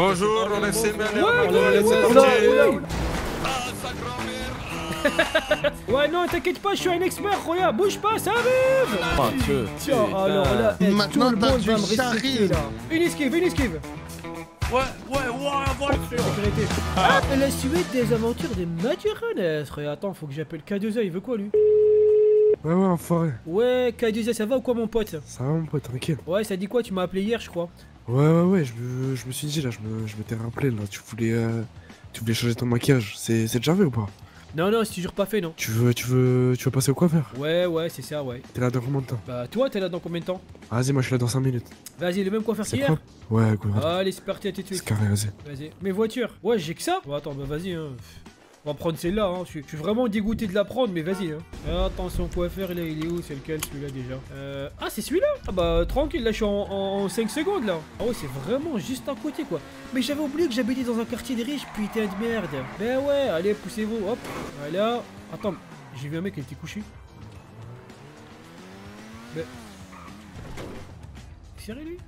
Bonjour, on est CML, Ouais, on ouais, est ouais, parti. oula, oula. Ah, sa grand-mère Ouais, non, t'inquiète pas, je suis un expert, regarde, bouge pas, ça arrive Ah, Dieu. Tiens, alors là, eh, Maintenant, tout le monde va me respecter là. Une esquive, une esquive Ouais, ouais, ouais, Sécurité. Ah, la suite des aventures des Mathurin Attends, faut que j'appelle K2A, il veut quoi lui Ouais, ouais, enfoiré. Ouais, K2A, ça va ou quoi mon pote Ça va, mon pote, tranquille. Ouais, ça dit quoi Tu m'as appelé hier, je crois. Ouais, ouais, ouais, je me, je me suis dit, là, je me, je m'étais rappelé, là, tu voulais, euh, tu voulais changer ton maquillage. C'est, c'est déjà fait ou pas? Non, non, c'est toujours pas fait, non. Tu veux, tu veux, tu veux passer au coiffeur? Ouais, ouais, c'est ça, ouais. T'es là dans combien de temps? Bah, toi, t'es là dans combien de temps? Vas-y, moi, je suis là dans 5 minutes. Vas-y, le même coiffeur C'est qu'hier? Ouais, quoi. Allez, c'est parti, à tout de C'est carré, vas-y. Vas-y. Mes voitures Ouais, j'ai que ça? Bon, attends, bah vas-y, hein. On va prendre celle-là, hein. Je suis- vraiment dégoûté de la prendre, mais vas-y, hein. Ah, Attention, coiffeur, là, il est où? C'est lequel, celui-là, déjà? Euh... Ah, c'est celui-là? Ah bah, tranquille, là, je suis en, 5 secondes, là. Ah ouais, c'est vraiment juste à côté, quoi. Mais j'avais oublié que j'habitais dans un quartier de riches, putain de merde. Ben ouais, allez, poussez-vous, hop. Voilà. Attends, j'ai vu un mec qui était couché. Ben... Sérieux, lui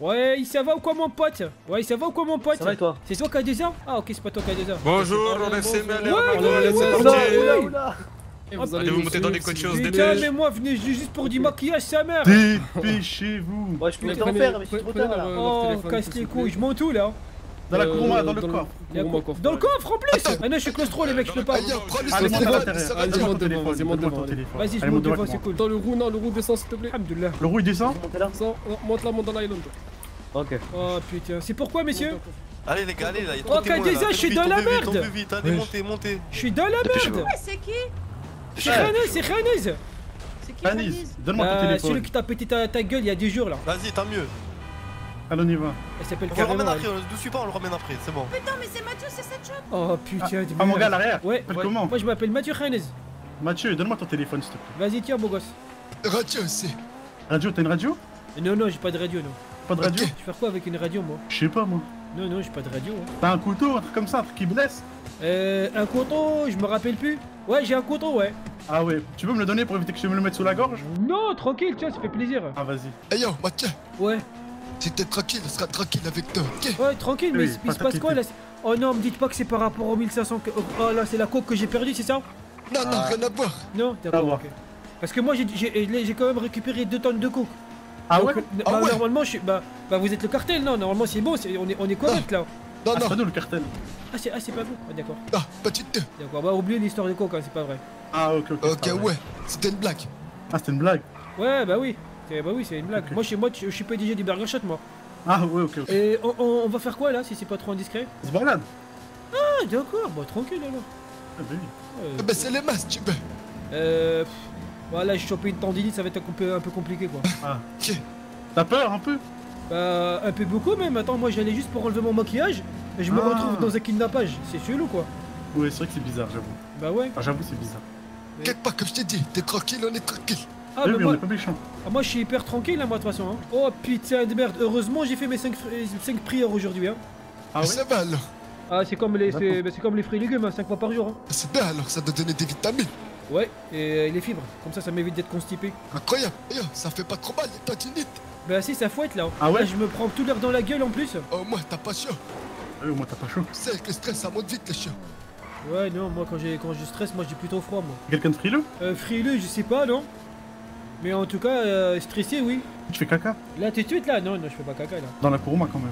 Ouais, il ça va ou quoi mon pote? Ouais, il ça va ou quoi mon pote? Ça va et toi? C'est toi K2A Ah ok, c'est pas toi K2A. Bonjour, on est CML, Ouais, on est ouais, oula Et Hop. vous Allez, vous montez dans les des Putain, mais moi, venez ju- juste pour du maquillage, sa mère. Dépêchez-vous. Ouais, je peux t'en faire, mais c'est trop tard là. Oh, casse les couilles, je monte où là Dans la Euh, courroie, dans le dans le- coffre. Coffre, Dans le coffre en plus Ah non, je suis claustro, les mecs, je peux pas. Prends Allez, monte à téléphone, l'intérieur. Allez, monte devant, téléphone. vas-y, monte monte devant. Vas-y, je monte devant, c'est cool. Dans le roue, non, le roue descend s'il te plaît. Le roue il descend euh, monte là, monte dans l'island. Ok. Oh putain, c'est pourquoi, messieurs Allez les gars, allez là, il y a Oh, trop de témoins, K2A, là. je suis Vite, dans la merde. Vite, allez montez, montez Je suis dans la merde c'est qui C'est Khanez, c'est Khanez C'est qui donne-moi ton Euh, Celui téléphone. qui t'a pété ta, ta gueule il y a des jours là. Vas-y, tant mieux. Allez, on y va. Elle s'appelle On le ramène après, elle. pas, on le ramène après, c'est bon. Putain, mais c'est Mathieu, c'est cette shop Oh putain de Ah, mon gars, à l'arrière. Ouais, ouais. comment moi je m'appelle Mathieu Khanez. Mathieu, donne-moi ton téléphone, s'il te plaît. Vas-y, tiens, beau gosse. Radio aussi. Radio, t'as une radio Non, non, j'ai pas de radio, non. Pas de radio Ok. Je vais faire quoi avec une radio, moi? Je sais pas, moi. Non, non, j'ai pas de radio. hein. T'as un couteau, un truc comme ça, un truc qui blesse? Euh, un couteau, je me rappelle plus. Ouais, j'ai un couteau, ouais. Ah ouais. Tu veux me le donner pour éviter que je me le mette sous la gorge? Non, tranquille, tiens, ça fait plaisir. Ah, vas-y. Hey yo, Mathieu, Ouais, si t'es tranquille, on sera tranquille avec toi, ok ouais, tranquille, mais Oui, il pas se passe quoi là Oh non, me dites pas que c'est par rapport aux 1500 que... Oh là, c'est la coque que j'ai perdue, c'est ça Non, non, Ah. rien à voir. Non, d'accord. Parce que moi, j'ai- j'ai j'ai quand même récupéré 2 tonnes de coke. Ah Donc, ouais euh, Ah bah, ouais Normalement, je suis... Bah, bah, vous êtes le cartel, non Normalement, c'est bon, on est, on est correct, là. Non, Ah, c'est non, pas nous le cartel. Ah, c'est ah, c'est pas vous Ah, d'accord. non, petite. D'accord, bah, oubliez l'histoire de coke, hein, c'est pas vrai. Ah, ok, ok. Ok, ouais, c'était une blague. Ah, c'était une blague. Ouais, bah oui. Bah oui, c'est une blague. Moi, chez moi, je suis PDG du Burger Shot, moi. Ah, ouais, ok, ok. Et on, on- on va faire quoi, là, si c'est pas trop indiscret? On se balade Ah, d'accord, bah, tranquille, alors. Ah, bah oui. Euh, Eh ben, c'est les masses, tu veux. Euh. Voilà, j'ai chopé une tendinite, ça va être un peu, un peu compliqué quoi. T'as peur un peu? Bah, un peu beaucoup même. Attends, moi j'allais juste pour enlever mon maquillage et je me Ah. retrouve dans un kidnappage. C'est chelou quoi. Ouais, c'est vrai que c'est bizarre, j'avoue. Bah ouais. Ah, j'avoue, c'est bizarre. Quelque part, comme je t'ai dit, t'es tranquille, on est tranquille. Ah, oui, mais on moi, est pas méchants. ah, moi je suis hyper tranquille là, moi de toute façon. Hein. Oh putain de merde. Heureusement, j'ai fait mes 5, prières aujourd'hui. Hein. Ah ouais Ça va alors. Ah, c'est comme les, c'est, bah, c'est comme les fruits et légumes, 5 fois par jour. Hein. C'est bien alors, ça doit donner des vitamines. Ouais, et euh, les fibres. Comme ça, ça m'évite d'être constipé. Incroyable. Eh ça fait pas trop mal, les tendinites. Bah, si, ça fouette là. Ah ouais Là, je me prends tout l'air dans la gueule en plus. Au moins, t'as pas chaud. Ah oui, au moins t'as pas chaud. Sais, avec le stress, ça monte vite, les chiens. Ouais, non, moi quand, j'ai, quand je stresse, moi j'ai plutôt froid, moi. Quelqu'un de frileux? Euh, frileux, je sais pas, non Mais en tout cas, euh, stressé, oui. Tu fais caca? Là, tout de suite, là Non, non, je fais pas caca, là. Dans la courroie quand même.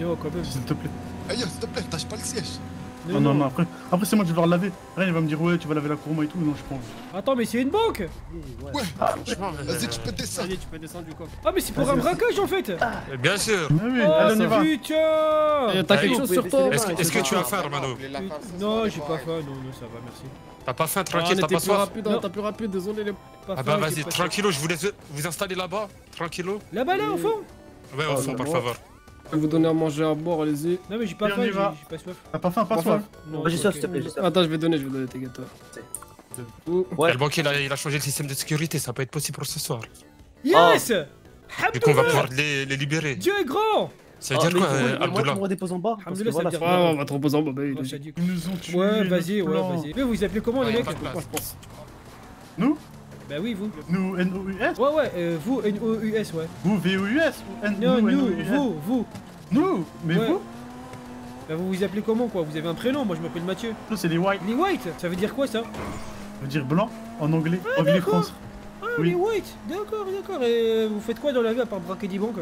Non, quand même. S'il te plaît. Yo, s'il te plaît, tâche pas le siège. Non, non, non, après, après c'est moi qui vais devoir le laver. Rien, il va me dire, ouais, tu vas laver la courroie et tout. Non, je prends. Attends, mais c'est une banque Ouais, Franchement, vas-y, tu peux descendre. Allez, tu peux descendre du coffre. Ah, mais c'est pour un braquage, en fait Bien sûr. Ah oui, Oh, allez, on y va. putain Eh, T'as quelque chose sur toi Est-ce que, tu as faim, Mano Non, j'ai pas faim, non, non, ça va, merci. T'as pas faim, Ah, tranquille, on t'as pas plus soif rapide, hein, Non. t'as plus rapide, désolé les... Pas Ah bah vas-y, tranquillo, je vous laisse vous installer là-bas. Tranquillo. Là-bas, là, au fond Ouais, au Oh, fond, par favor. Je vais vous donner à manger, à boire, allez-y. Non, mais j'ai pas on faim, j'ai pas soif. T'as pas faim, pas Pas soif Moi j'ai soif, s'il te plaît. Attends, je vais donner, je vais donner, t'inquiète. Ouais. Le banquier, il a, il a changé le système de sécurité, ça peut être possible pour ce soir. Yes Du coup, on va pouvoir les, les libérer. Dieu est grand Ça veut Ah, dire mais quoi, Abdullah? me redéposes en bas parce que Alhamdoulilah, ça voilà, veut dire Ouais, ouais, on va te reposer en bas, bah oui. Oh, Ils nous ont tués. Ouais, vas-y, ouais, vas-y. Mais vous appelez comment, les mecs? Nous? Bah oui, vous. Nous, N-O-U-S Ouais, ouais, euh, vous, N-O-U-S, ouais. Vous, V-O-U-S ou N- Non, nous, nous, N-O-U-S? vous, vous. Nous Mais Ouais. vous? Bah vous vous appelez comment, quoi? Vous avez un prénom, moi je m'appelle Mathieu. Nous, c'est les white. Les White, ça veut dire quoi, ça? Ça veut dire blanc en anglais. anglais d'accord. France. Ah, Oui. les White D'accord, d'accord. Et vous faites quoi dans la vie à part braquer des banques?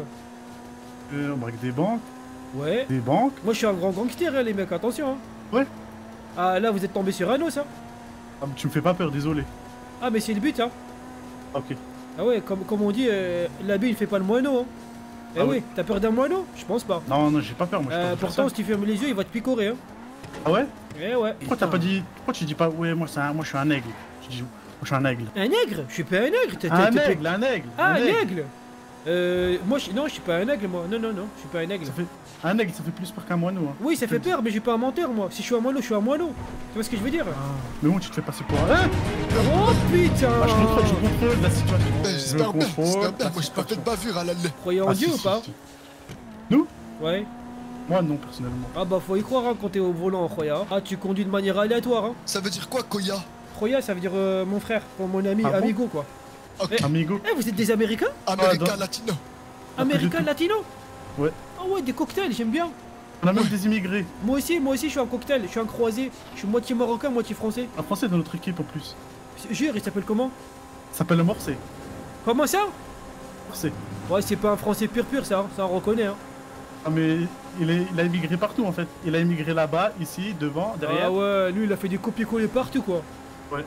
Euh, on braque des banques. Ouais. Des banques. Moi je suis un grand gangster, hein, les mecs, attention. Hein. Ouais. Ah, là, vous êtes tombé sur un os, hein Ah, mais tu me fais pas peur, désolé. Ah, mais c'est le but, hein Ok. Ah ouais, comme, comme on dit, euh, l'habit il fait pas le moineau, hein Eh Ah oui, ouais. t'as peur d'un moineau? Je pense pas. Non, non, j'ai pas peur, moi. je Euh, pourtant, si tu fermes les yeux, il va te picorer, hein Ah ouais? Eh ouais. Pourquoi t'as pas dit. Pourquoi tu dis pas, ouais, moi, un... moi je suis un aigle? Tu dis, moi je suis un aigle. Un nègre Je suis pas un nègre t'es- Un aigle, un aigle Ah, un aigle? Euh, moi, je... non, je suis pas un aigle, moi. Non, non, non, je suis pas un aigle. Ça fait... Un aigle, ça fait plus peur qu'un moineau. Hein. Oui, ça fait peur, mais j'ai pas un menteur, moi. Si je suis un moineau, je suis un moineau. Tu vois ce que je veux dire? Mais bon, tu te fais passer pour un. Hein Oh putain ah, je contrôle, je contrôle la situation. Ben, Je j'espère bien, contrôle j'espère bien. la Moi, fait de situation. bavure à l'aller. Croyez en Ah, Dieu si, ou si, pas? si. Ouais. Moi, non, personnellement. Ah bah faut y croire hein, quand t'es au volant, Khoya. Ah, tu conduis de manière aléatoire, hein. Ça veut dire quoi, Koya? Khoya, ça veut dire euh, mon frère, mon ami, Ah bon amigo, quoi. Ok, Amigo. Eh, vous êtes des Américains? Américain dans- latino. Américains latino? Ouais. Ah ouais, des cocktails, j'aime bien. On a même des immigrés. Moi aussi, moi aussi, je suis un cocktail, je suis un croisé. Je suis moitié marocain, moitié français. Un français dans notre équipe en plus. Jure, il s'appelle comment? Ça s'appelle le Morcé. Comment ça? Morcé. Ouais, c'est pas un français pur pur, ça, hein. ça on reconnaît, hein. Ah, mais il, est... il a immigré partout en fait. Il a immigré là-bas, ici, devant, derrière. Ah ouais, lui, il a fait des copier-coller partout, quoi. Ouais,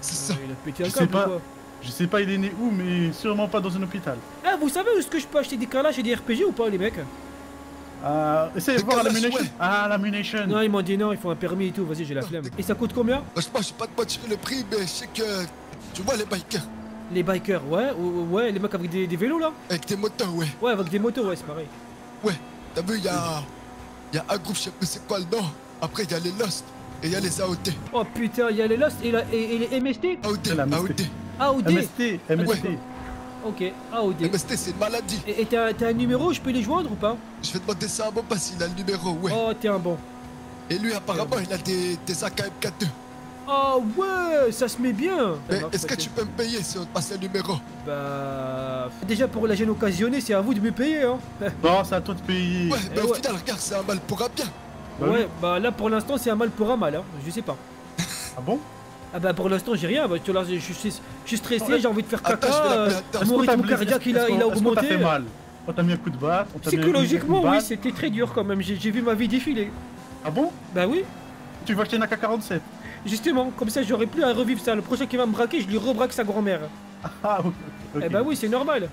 c'est ça. Ouais, il a pété un câble, pas. quoi. Je sais pas il est né où, mais sûrement pas dans un hôpital. Eh, vous savez où est-ce que je peux acheter des calages et des RPG ou pas, les mecs Euh, essayez de voir la munition. ouais. Ah, la munition. Non, ils m'ont dit non, il faut un permis et tout, vas-y, j'ai la flemme. Et ça coûte combien Moi, je sais pas te mentir le prix, mais je sais que. Tu vois les bikers Les bikers, ouais, ou- ouais, les mecs avec des, des vélos là avec des motos, ouais. Ouais, avec des motos, ouais, c'est pareil. T'as vu, il y a. Il y a un groupe, je sais plus c'est quoi le nom. Après, il y a les Lost et il y a les AOT. Oh putain, il y a les Lost et, la- et, et les MST AOT, la AOT. AOD MST, MST. Ok, AOD. MST, c'est une maladie. Et t'as un numéro, je peux les joindre ou pas? Je vais demander ça à mon passe, il a le numéro, ouais. Oh, t'es un bon. Et lui, apparemment, il a des, des AKM4 Oh ouais, ça se met bien Mais est-ce que tu peux me payer si on te passe le numéro? Bah... Déjà pour la gêne occasionnée, c'est à vous de me payer, hein Non, c'est à toi de payer. Ouais, mais Eh au ouais. final, regarde, c'est un mal pour un bien. Bah Ouais, oui. bah là pour l'instant c'est un mal pour un mal, hein, je sais pas. Ah bon? Ah bah pour l'instant j'ai rien, bah, tu vois, là, je, suis, je suis stressé, j'ai envie de faire caca, euh, mon rythme cardiaque il a, il a augmenté. fait mal On t'a mis un coup de batte on t'a mis un- Psychologiquement oui, c'était très dur quand même, j'ai vu ma vie défiler. Ah bon? Bah oui, Tu vas acheter une AK-47 justement, comme ça j'aurais plus à revivre ça. Le prochain qui va me braquer, je lui rebraque sa grand-mère. Ah ok. Eh bah oui, c'est normal.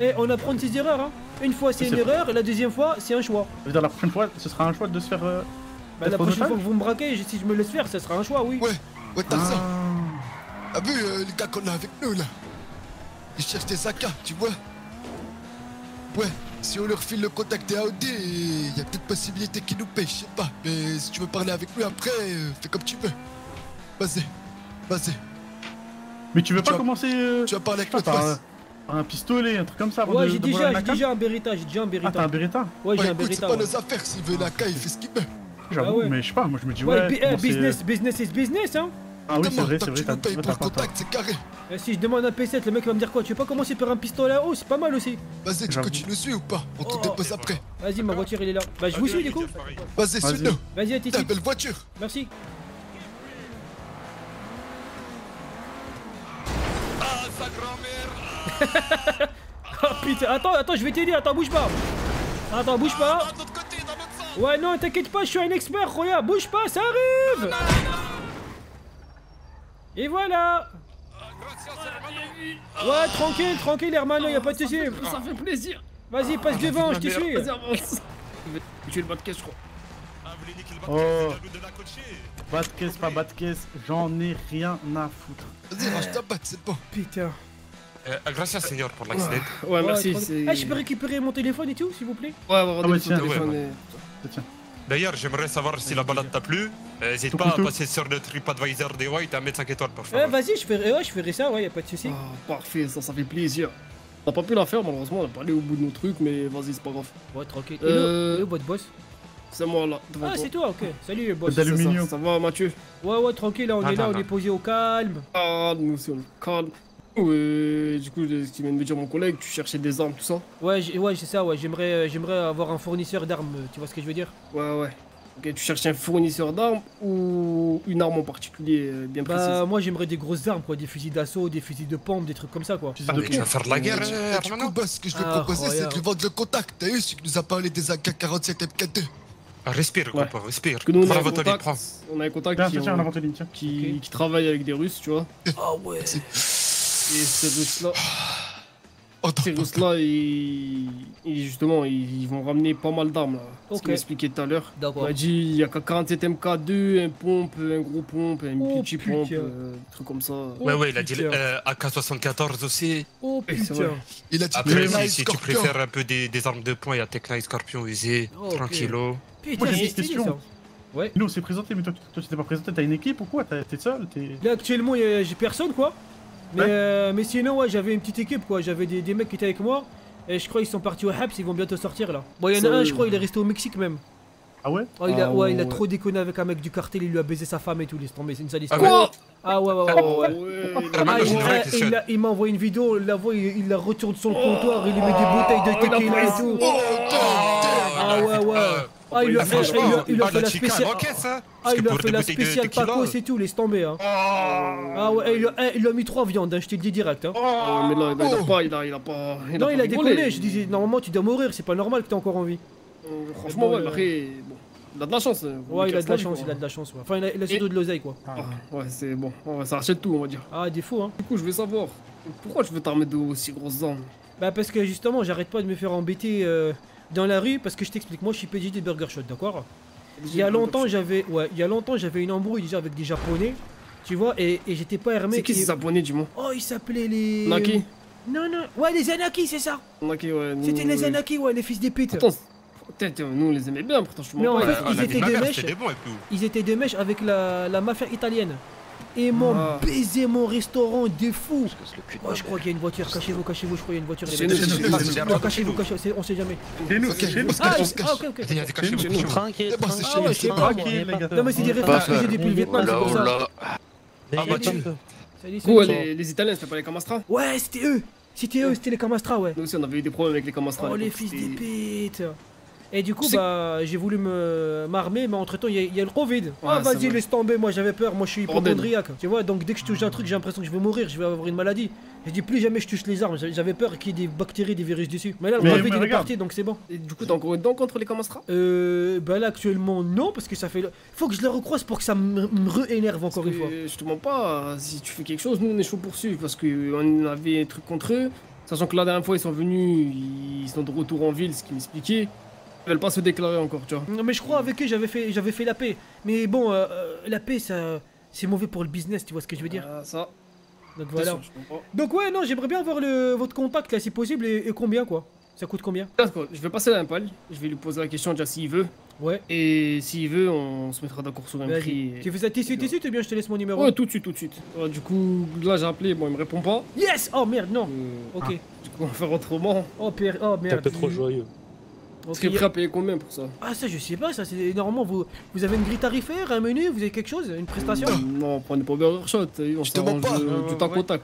Et on apprend de ses erreurs, hein. Une fois c'est Oui, une erreur, la deuxième fois c'est un choix. Ça veut dire la prochaine fois, ce sera un choix de se faire. euh, Bah la prochaine fois que vous me braquez, si je me laisse faire, ça sera un choix, oui. Ouais, ouais, t'as ça. Ah. T'as vu euh, les gars qu'on a avec nous là? Ils cherchent des AK, tu vois? Ouais, si on leur file le contact des AOD, il y a peut-être possibilité qu'ils nous payent, je sais pas. Mais si tu veux parler avec lui après, euh, fais comme tu veux. Vas-y, vas-y. Mais tu veux Tu pas vas- commencer euh, Tu vas parler avec un pistolet, un truc comme ça avant Ouais, de- j'ai déjà, j'ai déjà un Beretta, j'ai déjà un Ah, t'as Beretta. un Beretta? Ouais, j'ai un écoute, c'est Beretta. pas ouais. nos affaires. S'il veut l'AK, il fait ce qu'il veut. J'avoue, ouais. mais je sais pas, moi je me dis Ouais, ouais. bi- eh, commencer- business, business is business, hein. Ah oui, c'est vrai, c'est vrai, t'as t'as pas contact, c'est carré. Et si je demande un P7, le mec va me dire quoi Tu veux pas commencer par un pistolet à eau C'est pas mal aussi. Vas-y, tu continues suis ou pas? On te Oh. dépose après. Vas-y, ma voiture, il est là. Bah, je vous suis du coup. Vas-y, suis-nous. Vas-y, ici. belle voiture. Merci. Ah, sa grand-mère Oh putain, attends, attends, je vais t'aider, attends, bouge pas. Attends, bouge pas. Ah, de l'autre côté, dans l'autre sens Ouais, non, t'inquiète pas, je suis un expert, regarde, bouge pas, ça arrive. Et voilà. Ouais, tranquille, tranquille, Hermano, y'a pas de soucis. Ça fait plaisir. Vas-y, passe devant, je te suis. Vas-y, avance. Je vais tuer le bas de caisse, je crois. Oh. Bas de caisse, pas bas de caisse, j'en ai rien à foutre. Vas-y, range ta batte, c'est bon. Putain. Euh, gracias, Seigneur, pour l'accident. Ouais, merci. tranquille. c'est- Ah, je peux récupérer mon téléphone et tout, s'il vous plaît? Ouais, on va Ah ouais, tiens. téléphone Ouais, et- D'ailleurs, j'aimerais savoir si la balade t'a plu. Euh, N'hésite pas à passer sur le TripAdvisor des White à mettre 5 étoiles pour Ouais, favor. vas-y, je ferai, ouais, je ferai ça, ouais, y'a pas de soucis. Ah, parfait, ça, ça fait plaisir. On n'a pas pu la faire, malheureusement, on n'a pas allé au bout de nos trucs, mais vas-y, c'est pas grave. Ouais, tranquille. Euh, Et le votre boss? C'est moi là, devant Ah, c'est toi, ok. Salut, boss. T'as C'est d'aluminium. Ça, ça va, Mathieu? Ouais, ouais, tranquille, là, on est là, on est posé au calme. Calme, est calme. Euh, du coup, ce qui vient de me dire mon collègue, tu cherchais des armes, tout ça Ouais, ouais, c'est ça, ouais. J'aimerais, euh, j'aimerais avoir un fournisseur d'armes. euh, Tu vois ce que je veux dire Ouais, ouais. Ok, tu cherches un fournisseur d'armes ou une arme en particulier euh, bien précise Bah, moi, j'aimerais des grosses armes, quoi. Des fusils d'assaut, des fusils de pompe, des trucs comme ça, quoi. Ah, mais tu vas faire de la guerre, euh, du coup, bah, ce que je lui Ah, proposais, c'est de lui vendre le contact. T'as eu celui qui nous a parlé des AK-47 MK2 Ah, Respire, Ouais. copain, respire. Que nous, on a Prends un contact, prends. on a un contact qui, qui travaille avec des Russes, tu vois. Ah ouais. Et ces Russes-là, Oh, ces Russes-là, ils, ils- justement, ils, ils vont ramener pas mal d'armes, là. Ce Ok. qu'il m'expliquait tout à l'heure. Il D'accord. m'a dit, il y a qu'à 47 MK2, un pompe, un gros pompe, un Oh, petit putain. pompe, euh, des trucs comme ça. Ouais, ouais, il a dit euh, AK-74 aussi. Oh putain. il a dit Après, si, tu préfères un peu des, des armes de poing, il y a Knight Scorpion usé, Oh, ok. tranquillo. Putain, Moi, j'ai une question. ça. Ouais. Nous, on s'est présenté, mais toi, tu- t'es pas présenté. T'as une équipe ou quoi? T'es seul T'es. Là, actuellement, y a- j'ai personne, quoi. Mais, Ouais. euh, mais sinon, ouais, j'avais une petite équipe, quoi. J'avais des, des mecs qui étaient avec moi. Et je crois qu'ils sont partis au Habs, ils vont bientôt sortir, là. Bon, il y en a un, je crois, il est resté au Mexique, même. Ah ouais Oh, il a, Ah, ouais, il a trop déconné avec un mec du cartel, il lui a baisé sa femme et tout, laisse tomber, c'est une sale Ah, histoire. Quoi Ah ouais, ouais, ouais, Oh, ouais. ouais. ouais, Ah, il, ah, question. il a- il m'a envoyé une vidéo, la voix, il, il la retourne sur le comptoir, il lui met des bouteilles de tequila et tout. Oh, Ah ouais, ouais. Ah, il lui a Ah, fait, lui a- lui fait la spéciale. Ah, il lui a fait la spéciale tequila, tacos et tout, laisse tomber. Hein. Ah ouais, eh, il, a, il a mis trois viandes, hein, je te le dis direct. Hein. Oh, mais là, il a Oh. pas, il a, il a pas. non, il a déconné, je disais, normalement tu dois mourir, c'est pas normal que t'es encore en vie. Euh, Franchement, bon, ouais, euh, après, bon, il a de la chance. hein. Ouais, il a de la chance, il a de la chance. Enfin, il a, surtout de l'oseille, quoi. Ah, ouais, c'est bon, ça achète tout, on va dire. Ah, des fous, hein. Du coup, je veux savoir, pourquoi je veux t'armer de aussi grosses armes Bah, parce que justement, j'arrête pas de me faire embêter euh, dans la rue, parce que je t'explique, moi je suis PDG des Burger Shot, d'accord? Il y a longtemps, j'avais ouais, il y a longtemps, j'avais une embrouille déjà avec des Japonais, tu vois, et, et j'étais pas armé. C'est qui et- ces abonnés, dis-moi? Oh, ils s'appelaient les. Naki Non, non, ouais, les Anaki, c'est ça Naki, ouais. C'était les Anaki, ouais, les fils des putes. Attends, peut-être, euh, nous, on les aimait bien, pourtant, je te Mais mens en pas. fait, il- Ah, ils étaient des mèches. c'était des bons et tout. Ils étaient de mèche avec la, la mafia italienne. Et m'ont Ah. baisé mon restaurant des fous. Oh, je crois qu'il y a une voiture, cachez-vous, cachez-vous, je crois qu'il y a une voiture. C'est nous, c'est c'est c'est cachez-vous, cachez-vous. cachez-vous, c'est- on sait jamais. Chez nous, c'est nous. Ah, ok, ok. Nous. Tranquille, C'est c'est tranquille. c'est les gars. Non, mais c'est des références que j'ai depuis le Vietnam, c'est pour ça. Ah, bah, les, les Italiens, c'était pas les Camastras Ouais, c'était eux. C'était eux, c'était les Camastras, ouais. Nous aussi, on avait eu des problèmes avec les Camastras. Oh, les fils des putes. Et du coup, bah, j'ai voulu me m'armer, mais entre temps, il y, a- il y a le Covid. ah, Ouais, vas-y, laisse tomber, moi j'avais peur, moi je suis hypochondriaque. Tu vois, donc dès que je touche un truc, j'ai l'impression que je vais mourir, je vais avoir une maladie. J'ai dit, plus jamais je touche les armes, j'avais- peur qu'il y ait des bactéries, des virus dessus. Mais là, le Mais- Covid, mais il est parti, donc c'est bon. Et du coup, une dent contre les Camastras Euh, bah là, actuellement, non, parce que ça fait. Faut que je les recroise pour que ça me, re-énerve encore une fois. Je te mens pas, si tu fais quelque chose, nous on est chaud pour suivre parce qu'on avait un truc contre eux. Sachant que la dernière fois ils sont venus, ils sont de retour en ville, ce qui m'expliquait. Ils veulent pas se déclarer encore, tu vois. Non, mais je crois avec eux, j'avais fait, j'avais fait la paix. Mais bon, euh, euh, la paix, ça. C'est mauvais pour le business, tu vois ce que je veux dire. Ah, ça, Donc voilà. Donc ouais, non, j'aimerais bien avoir le, votre contact là, si possible, et, et combien quoi Ça coûte combien? Je vais passer à l'impal, je vais lui poser la question déjà s'il veut. Ouais. Et s'il veut, on se mettra d'accord sur un prix. Tu fais ça tout de suite, tout de suite, ou bien je te laisse mon numéro? Ouais, tout de suite, tout de suite. Du coup, là j'ai appelé, bon, il me répond pas. Yes Oh merde, non Euh, Ok. Du coup, on va faire autrement. Oh, père... oh merde. joyeux. Tu Ok, serais prêt à payer combien pour ça Ah, ça, je sais pas, ça, c'est normalement, vous, vous avez une grille tarifaire, un menu, vous avez quelque chose Une prestation Non, prenez pas Burger Shot, on Je te mens s'arrange pas. du tac au tac.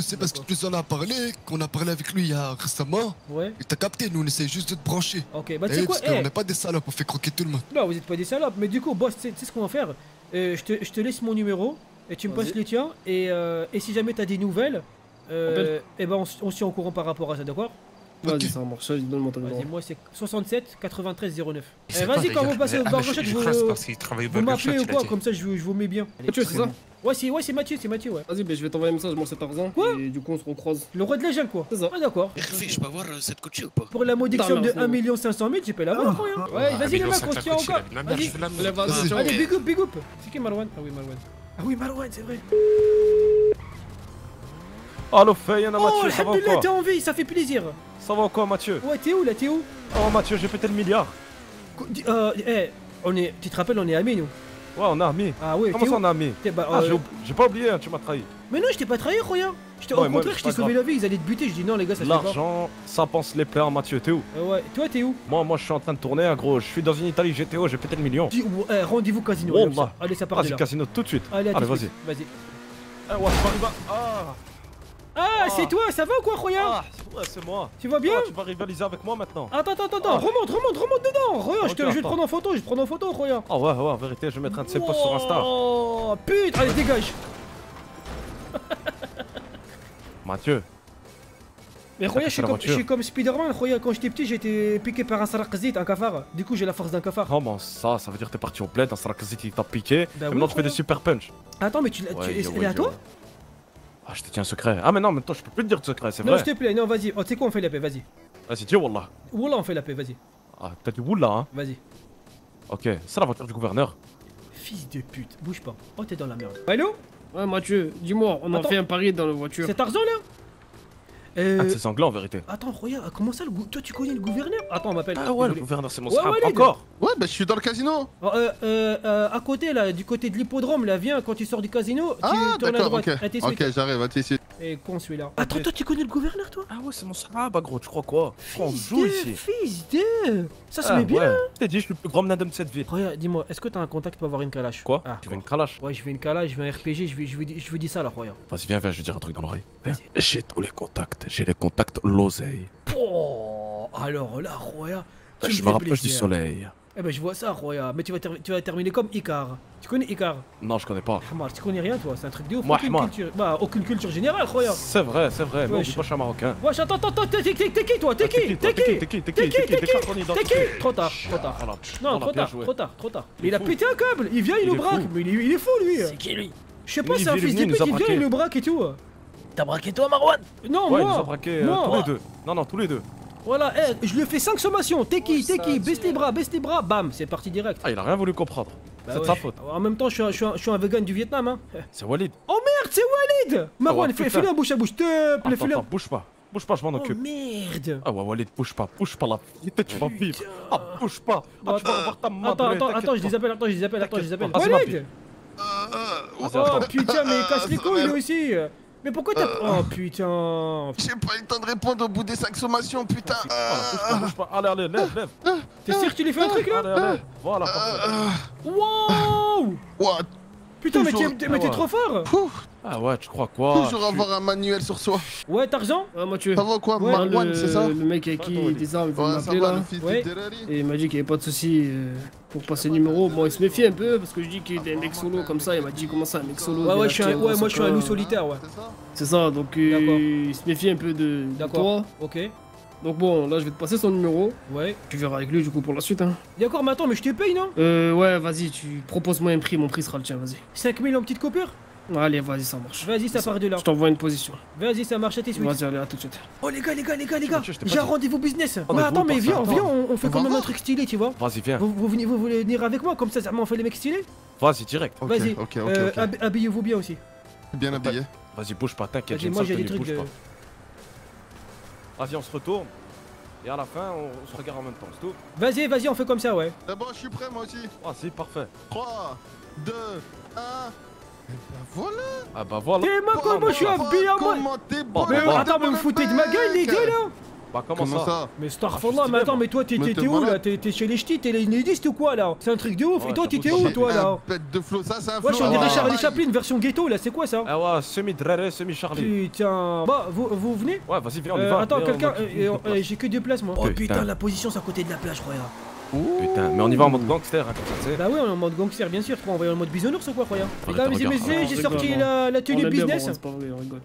C'est parce que tu nous en as parlé, qu'on a parlé avec lui il y a récemment. Ouais. Et t'as capté, nous on essaie juste de te brancher. Ok, bah Eh tu sais oui, quoi parce qu'on eh, n'est pas des salopes, on fait croquer tout le monde. Non, vous êtes pas des salopes, mais du coup, boss, tu sais ce qu'on va faire Euh, je, te, je te laisse mon numéro, et tu me passes les tiens, et, euh, et si jamais t'as des nouvelles, euh, et ben on, on se tient au courant par rapport à ça, d'accord? Vas-y, ça marche, donne-moi ton Vas-y, numéro. moi c'est 67 93 09. Il Eh, Vas-y, quand d'ailleurs. vous passez au Ah, mais je vous, crasse parce qu'il travaille au vous m'appelez ou quoi dit. Comme ça, je, vous- je vous mets bien. Mathieu, c'est ça Ouais, c'est ouais, c'est Mathieu, c'est Mathieu, ouais. Vas-y, ben, je vais t'envoyer un message, moi c'est Tarzan. Quoi Et du coup, on se recroise. Le roi de la jungle, quoi. C'est ça. Ah, d'accord. Je peux avoir euh, cette coachée ou pas Pour la somme de merci. 1 million 500 000, tu peux l'avoir, quoi. hein. Ouais, Ah, vas-y, mais les mecs, on se tient encore. Vas-y. Allez, up, big up. C'est qui Marwan? Ah oui, Marwan. Ah oui, Marwan, c'est vrai. Allo Fayana Oh, Mathieu, ça va ou quoi t'es en vie, ça fait plaisir. Ça va ou quoi Mathieu? Ouais, t'es où là, t'es où? Oh Mathieu, j'ai pété le milliard. Qu- Euh, eh, on est, tu te rappelles, on est amis, nous? Ouais, on a amis. Ah ouais, Comment ça on a amis? Bah, Ah, euh, j'ai pas oublié, hein, tu m'as trahi. Mais non, je t'ai pas trahi, Roya. Au contraire, je t'ai sauvé grave. la vie, ils allaient te buter. Je dis non, les gars, ça. L'argent, ça pense les plaire Mathieu, t'es où? Euh, ouais, toi, t'es où? Moi, moi je suis en train de tourner, hein, gros. Je suis dans une Italie GTO, j'ai pété le million. Dis- eh, Rendez-vous casino. Oh, allez, bah. Allez, ça part Vas-y, casino tout de suite. Allez, Allez, vas-y. Vas-y. Ah Ah, c'est toi, ça va ou quoi, Roya Ah, c'est moi. Tu vas bien Ah, tu vas rivaliser avec moi maintenant. Attends, attends, attends, remonte, remonte, remonte dedans Roya, je, te, Ok, je vais te prendre en photo, je vais te prendre en photo, Roya Ah ouais, ouais, en vérité, je vais mettre un de ces posts sur Insta. Oh, putain, allez, dégage Mathieu, Mais Roya, je suis comme, je voiture. suis comme Spider-Man, Roya, quand j'étais petit, j'ai été piqué par un sarakzit, un cafard. Du coup, j'ai la force d'un cafard. comment ça Ça veut dire que t'es parti au bled, dans Sarakazit, il t'a piqué. Bah et oui, maintenant, tu fais des super punch. Attends, mais tu l'as. Ouais, à toi Ah, je te tiens un secret. Ah, mais non, maintenant, je peux plus te dire de secret, c'est Non, vrai. s'il te plaît, non, vas-y. Oh, tu sais quoi, on fait la paix, vas-y. Vas-y, dis Wallah. Wallah, on fait la paix, vas-y. Ah, t'as dit Wallah, hein Vas-y. Ok, c'est la voiture du gouverneur. Fils de pute, bouge pas. Oh, t'es dans la merde. Allô? Ouais, Mathieu, dis-moi, on a fait un pari dans la voiture. C'est Tarzan là Euh. de ces anglais, en vérité. Attends, regarde, comment ça, le gou- toi tu connais le gouverneur? Attends, on m'appelle. Ah ouais, le gouverneur, c'est mon Ouais, scrap. Walid. Encore Ouais, bah je suis dans le casino. Oh, euh, euh, euh, à côté là, du côté de l'hippodrome, là, viens, quand tu sors du casino, tu Ah, tournes à d'accord, droite. ok. Ah, j'arrive, à ici. Eh, con celui-là. Attends, toi tu connais le gouverneur, toi Ah ouais, c'est mon bah gros, tu crois quoi On Fils joue de, ici. fils de Ça se Ah met bien ouais. Je t'ai dit, je suis le plus grand menin de cette ville. Regarde, dis-moi, est-ce que t'as un contact pour avoir une calache Quoi Ah, Tu veux une calache Ouais, je veux une calache, je veux un RPG, je veux, je veux, je veux dire ça là, regarde. Vas-y, viens, viens, je vais dire un truc dans l'oreille. Viens. J'ai tous les contacts, j'ai les contacts l'oseille. Oh, alors là, Roya, Je me rapproche du soleil. Eh ben, je vois ça, Roya, mais tu vas, ter- tu vas terminer comme Icar. Tu connais Icar? Non, je connais pas. Hamar, tu connais rien, toi, c'est un truc de ouf. Moi, aucune moi. culture. Bah, aucune culture générale, Roya. C'est vrai, c'est vrai, oublie je- pas, suis un marocain. Wesh, attends, attends, attends, t'es t'es- t'es qui, toi? T'es Ah, qui? T'es qui T'es qui? T'es qui T'es qui qui T'es qui? qui? qui Trop tard, trop tard. Non, trop tard, trop tard, trop tard. Il Mais il a pété un câble, il vient, il nous braque, mais il est, il est fou lui C'est qui lui? Je sais pas, c'est un fils a il vient, il nous braque et tout. T'as braqué toi, Marwan? Non, Ouais, il nous a moi braqué euh, moi. tous les deux. Non, non, tous les deux. Voilà, eh, je lui ai fait 5 sommations. T'es qui T'es qui Baisse les bras, baisse les bras, bam, c'est parti direct. Ah, il a rien voulu comprendre. Bah c'est de ouais. sa faute. En même temps, je suis un, je suis un, je suis un vegan du Vietnam, hein. C'est Walid. Oh merde, c'est Walid Marwan, Ah fais- fais-le un bouche à bouche, te plaît, fais-le. attends, bouge pas. Bouge pas, je m'en Oh occupe. merde Ah ouais, Walid, bouge pas, bouge pas là. Tu vas vivre. Ah, bouge pas. Ah, tu vas revoir ta main. Attends, attends, attends, je les appelle, attends, je les appelle, attends, je les appelle. Walid Vas-y, Oh putain, mais il casse les couilles lui aussi Mais pourquoi t'as... Euh. Oh putain J'ai pas eu le temps de répondre au bout des 5 sommations, putain. Voilà, bouge pas, bouge pas. Allez, allez, lève, lève. T'es sûr que tu lui fais un truc là Allez, allez. Voilà, parfait. Wow Ouah, Putain, mais Toujours- t'es mais t'es Ah ouais. trop fort pouf, Ah ouais, tu crois quoi? Toujours avoir un manuel sur soi. Ouais, Tarzan? Ouais, Mathieu. Ça va quoi, Ouais, Marwan, c'est ça? le mec avec qui toi, des armes, il ça m'appeler va, là. Ouais. Et il m'a dit qu'il n'y avait pas de soucis euh, pour passer le numéro. Bon, il se méfie un peu parce que je dis qu'il est un mec solo comme ça. Il m'a dit comment ça, un mec solo? Ouais, ouais, je suis un, ouais, moi je suis un loup solitaire, ouais. C'est ça? C'est ça, donc euh, il se méfie un peu de, de D'accord. toi. Ok, Donc bon, là je vais te passer son numéro. ouais. Tu verras avec lui du coup pour la suite. Hein. D'accord, mais attends, mais je te paye, non? Euh, ouais, vas-y, tu proposes-moi un prix. Mon prix sera le tien, vas-y. 5000 en petite coupure? Allez, vas-y, ça marche. Vas-y, ça part de là. Je t'envoie une position. Vas-y, ça marche à tes suites. Vas-y, allez, à tout de suite. Oh les gars, les gars, les gars, les gars, j'ai un rendez-vous business. Ouais, Rendez-vous attends, mais viens, viens, on, on fait On quand même un truc stylé, tu vois. Vas-y, viens. Vous, vous, venez, vous voulez venir avec moi, comme ça, ça on fait les mecs stylés? Vas-y, direct. Ok, Vas-y, ok, ok, euh, hab- habillez-vous bien aussi. Bien habillé. Vas-y, bouge pas, t'inquiète. Moi j'ai des trucs bouge de. pas. Vas-y, on se retourne. Et à la fin, on se regarde en même temps, c'est tout. Vas-y, vas-y, on fait comme ça, ouais. D'abord, je suis prêt, moi aussi. Vas-y, parfait. 3, 2, 1. Voilà. Ah bah voilà. Eh, moi, quoi, moi je suis habillé en mode. Mais bah, attends, mais vous foutez de ma gueule, les gars, là Bah comment, Comment ça, ça Mais Ah, suis mais attends, mais toi, Mais t'es où là. T'es t'es chez les ch'tis, t'es les nudistes ou quoi là C'est un truc de ouf. Ouais, Et toi, t'étais où toi là pète de flow, ça c'est un Ouais, je suis Charlie ouais. Chaplin version ghetto là, c'est quoi ça Ah ouais, semi-Drere, semi-Charlie. Putain. Bah, vous, vous venez Ouais, vas-y, viens, on y Euh, va. Attends, quelqu'un. euh, euh. J'ai que deux places moi. Oh, putain, la position c'est à côté de la plage, Roya. Putain, mais on y va en mode gangster, hein, comme ça, tu sais. Bah ouais, on est en mode gangster, bien sûr. Toi, on va en mode bisounours ou quoi, regarde. messieurs, Ah, j'ai sorti la, tenue business. On rigole.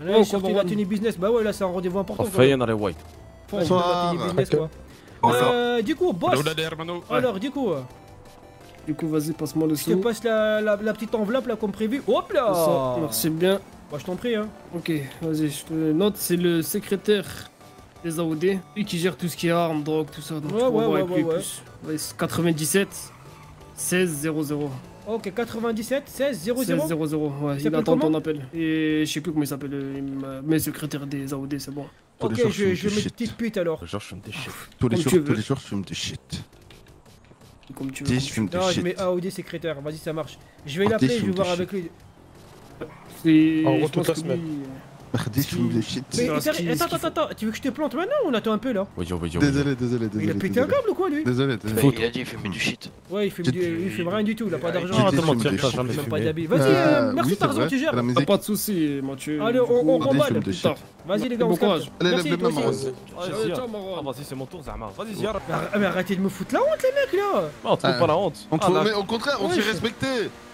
Ouais, Oh, la Marwan tenue business. Bah ouais, là, c'est un rendez-vous important. quoi. Enfin, on a les white. Business quoi. Euh, du coup, boss. Alors, du coup, euh, Du coup, vas-y, passe-moi le je te sou. passe la, la, la petite enveloppe là comme prévu. Hop là Ça, Merci bien. Bah, je t'en prie, hein. Ok, vas-y, je te note, c'est le secrétaire des AOD, lui qui gère tout ce qui est armes, drogue, tout ça. Donc Ouais, ouais, ouais, ouais, ouais. plus. Ouais, c'est 97 16 00. Ok, 97 16 00. 16 00, ouais, il attend ton appel. Et je sais plus comment il s'appelle, euh, mais secrétaire des AOD, c'est bon. Ok, jours, je, je mets petite pute alors. Genre, je me déchire. Tous les jours, tu tous les jours, je fume du shit. Comme tu veux. Dis, je fume du Non, je shit. mets AOD secrétaire, vas-y, ça marche. Je vais Ah, l'appeler, je vais voir avec lui. C'est- En je gros, toute pense la semaine. Shit. Mais ce attends, attends, attends, attends, tu veux que je te plante maintenant ou on attend un peu là. Désolé, désolé, désolé. Il a pété un câble ou quoi lui Désolé, désolé. Il a dit il fumait du shit. Ouais, il fume, du- il fume rien du tout, il a pas d'argent. T'as jamais Même pas d'habits. Vas-y, Euh, euh, merci Tarzan, tu gères. pas de soucis, Mathieu. Allez, Du on, on remballe. Vas-y les gars, on se courage. Allez, lève ciao, Marwan. Ah, vas-y, c'est mon tour, Zama. Vas-y, Zia. Mais arr- mais arrêtez de me foutre la honte les mecs là Non, trouve Ah. pas la honte. On Ah, au contraire, on s'est respecté.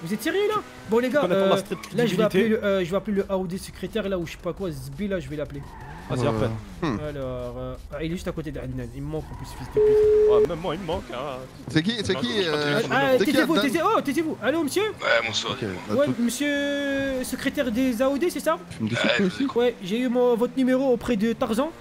Vous êtes sérieux là? Bon les gars, euh, là je vais appeler le, euh, je vais appeler le AOD secrétaire là ou je sais pas quoi, Zbi là je vais l'appeler. Vas-y, appelle. Hmm. Alors, euh, ah, il est juste à côté d'Adnan, il me manque en plus fils de pute. Ouais, même moi, il me manque. hein. C'est qui C'est qui euh, Ah, c'est qui, taisez-vous, taisez-vous, oh taisez-vous. Allô monsieur? Ouais, bonsoir. Ok, bah, Ouais, monsieur secrétaire des AOD c'est ça? Tu me dis Ouais, j'ai eu mon, votre numéro auprès de Tarzan.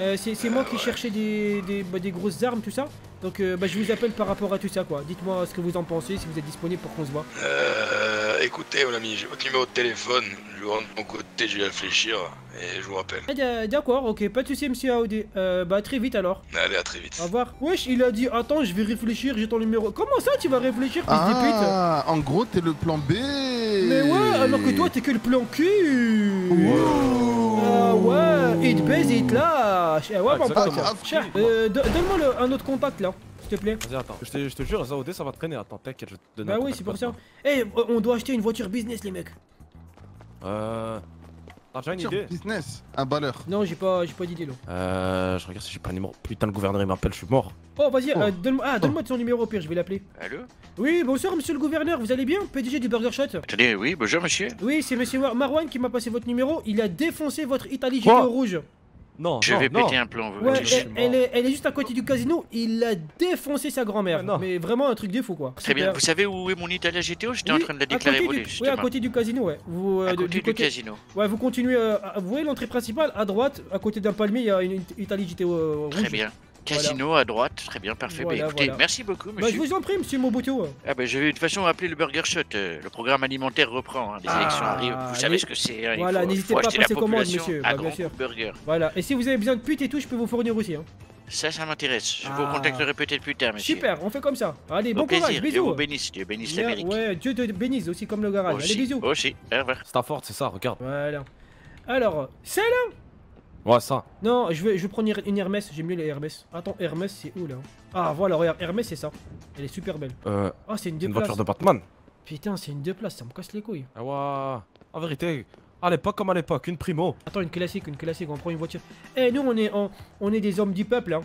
Euh, c'est c'est moi qui cherchais des, des, bah, des grosses armes, tout ça. Donc euh, bah, je vous appelle par rapport à tout ça quoi. Dites-moi ce que vous en pensez, si vous êtes disponible pour qu'on se voit. Euh, écoutez, mon ami, j'ai votre numéro de téléphone. Je rentre de mon côté, je vais réfléchir et je vous rappelle. Ah, d'a- D'accord, ok, pas de soucis monsieur AOD. Euh, bah très vite alors. Allez, à très vite. Au revoir. Wesh, il a dit attends, je vais réfléchir, j'ai ton numéro. Comment ça tu vas réfléchir, fils de pute Ah, en gros, t'es le plan B. Mais ouais, alors que toi t'es que le plan. Ah ouais, it baise, it lâche. Eh ouais, mon pote. Euh, do- donne-moi un autre contact là, s'il te plaît. Vas-y, attends. Je te, jure, Zaodé, ça va traîner. Attends, t'inquiète, je te donne Bah oui, c'est pour ça. Eh, on doit acheter une voiture business, les mecs. Euh. T'as déjà une idée business, un balleur. Non, j'ai pas, j'ai pas d'idée là. Euh. Je regarde si j'ai pas un numéro. Putain, le gouverneur il m'appelle, je suis mort. Oh, vas-y, Oh. euh, donne-moi ah, donne ton numéro au pire, je vais l'appeler. Allô Oui, bonsoir, monsieur le gouverneur, vous allez bien? PDG du Burger Shot Attendez, oui, bonjour monsieur. Oui, c'est monsieur Mar- Marwan qui m'a passé votre numéro. Il a défoncé votre Italie GT Quoi rouge. Non, Je non, vais non. péter un plomb. Ouais, elle, est, elle est juste à côté du casino. Il a défoncé sa grand-mère. Non. Mais vraiment un truc de fou quoi. Très bien. Vous savez où est mon Italia GTO J'étais en train de la déclarer volée, Oui, à côté du casino, ouais. Vous, euh, À de- côté du côté- casino. Ouais, vous continuez. euh, à- vous voyez l'entrée principale à droite, à côté d'un palmier, il y a une Italie euh, rouge. Très bien. Casino à droite, très bien, parfait. Voilà, bah, écoutez, voilà. merci beaucoup, Bah, je monsieur. vous en prie, monsieur Mobuto. Ah bah, je vais de toute façon appeler le Burger Shot. euh, le programme alimentaire reprend. hein, les Ah, élections arrivent. Vous savez ce que c'est. hein, il Voilà, n'hésitez pas à passer commande, monsieur, à bah, bien sûr. burger. Voilà. Et si vous avez besoin de pute et tout, je peux vous fournir aussi. Hein. Ça, ça m'intéresse. Je Ah. vous contacterai peut-être plus tard, monsieur. Super, on fait comme ça. Allez, bon plaisir. courage, Dieu vous bisous. bénisse. Dieu bénisse l'Amérique. ouais, Dieu te bénisse aussi comme le garage. Aussi. Allez, bisous. Aussi. Au revoir. Stafford, c'est ça, regarde. Voilà. Alors, celle Ouais, ça. Non, je vais, je vais prendre une- Hermès, j'aime mieux les Hermès. Attends, Hermès, c'est où là Ah, voilà, regarde, Hermès, c'est ça. Elle est super belle. Euh. Ah, c'est une deux une voiture de Batman. Putain, c'est une deux places, ça me casse les couilles. Ah. En vérité, à l'époque comme à l'époque, une primo. Attends, une classique, une classique, on prend une voiture. Eh, nous, on est, on, on est des hommes du peuple, hein.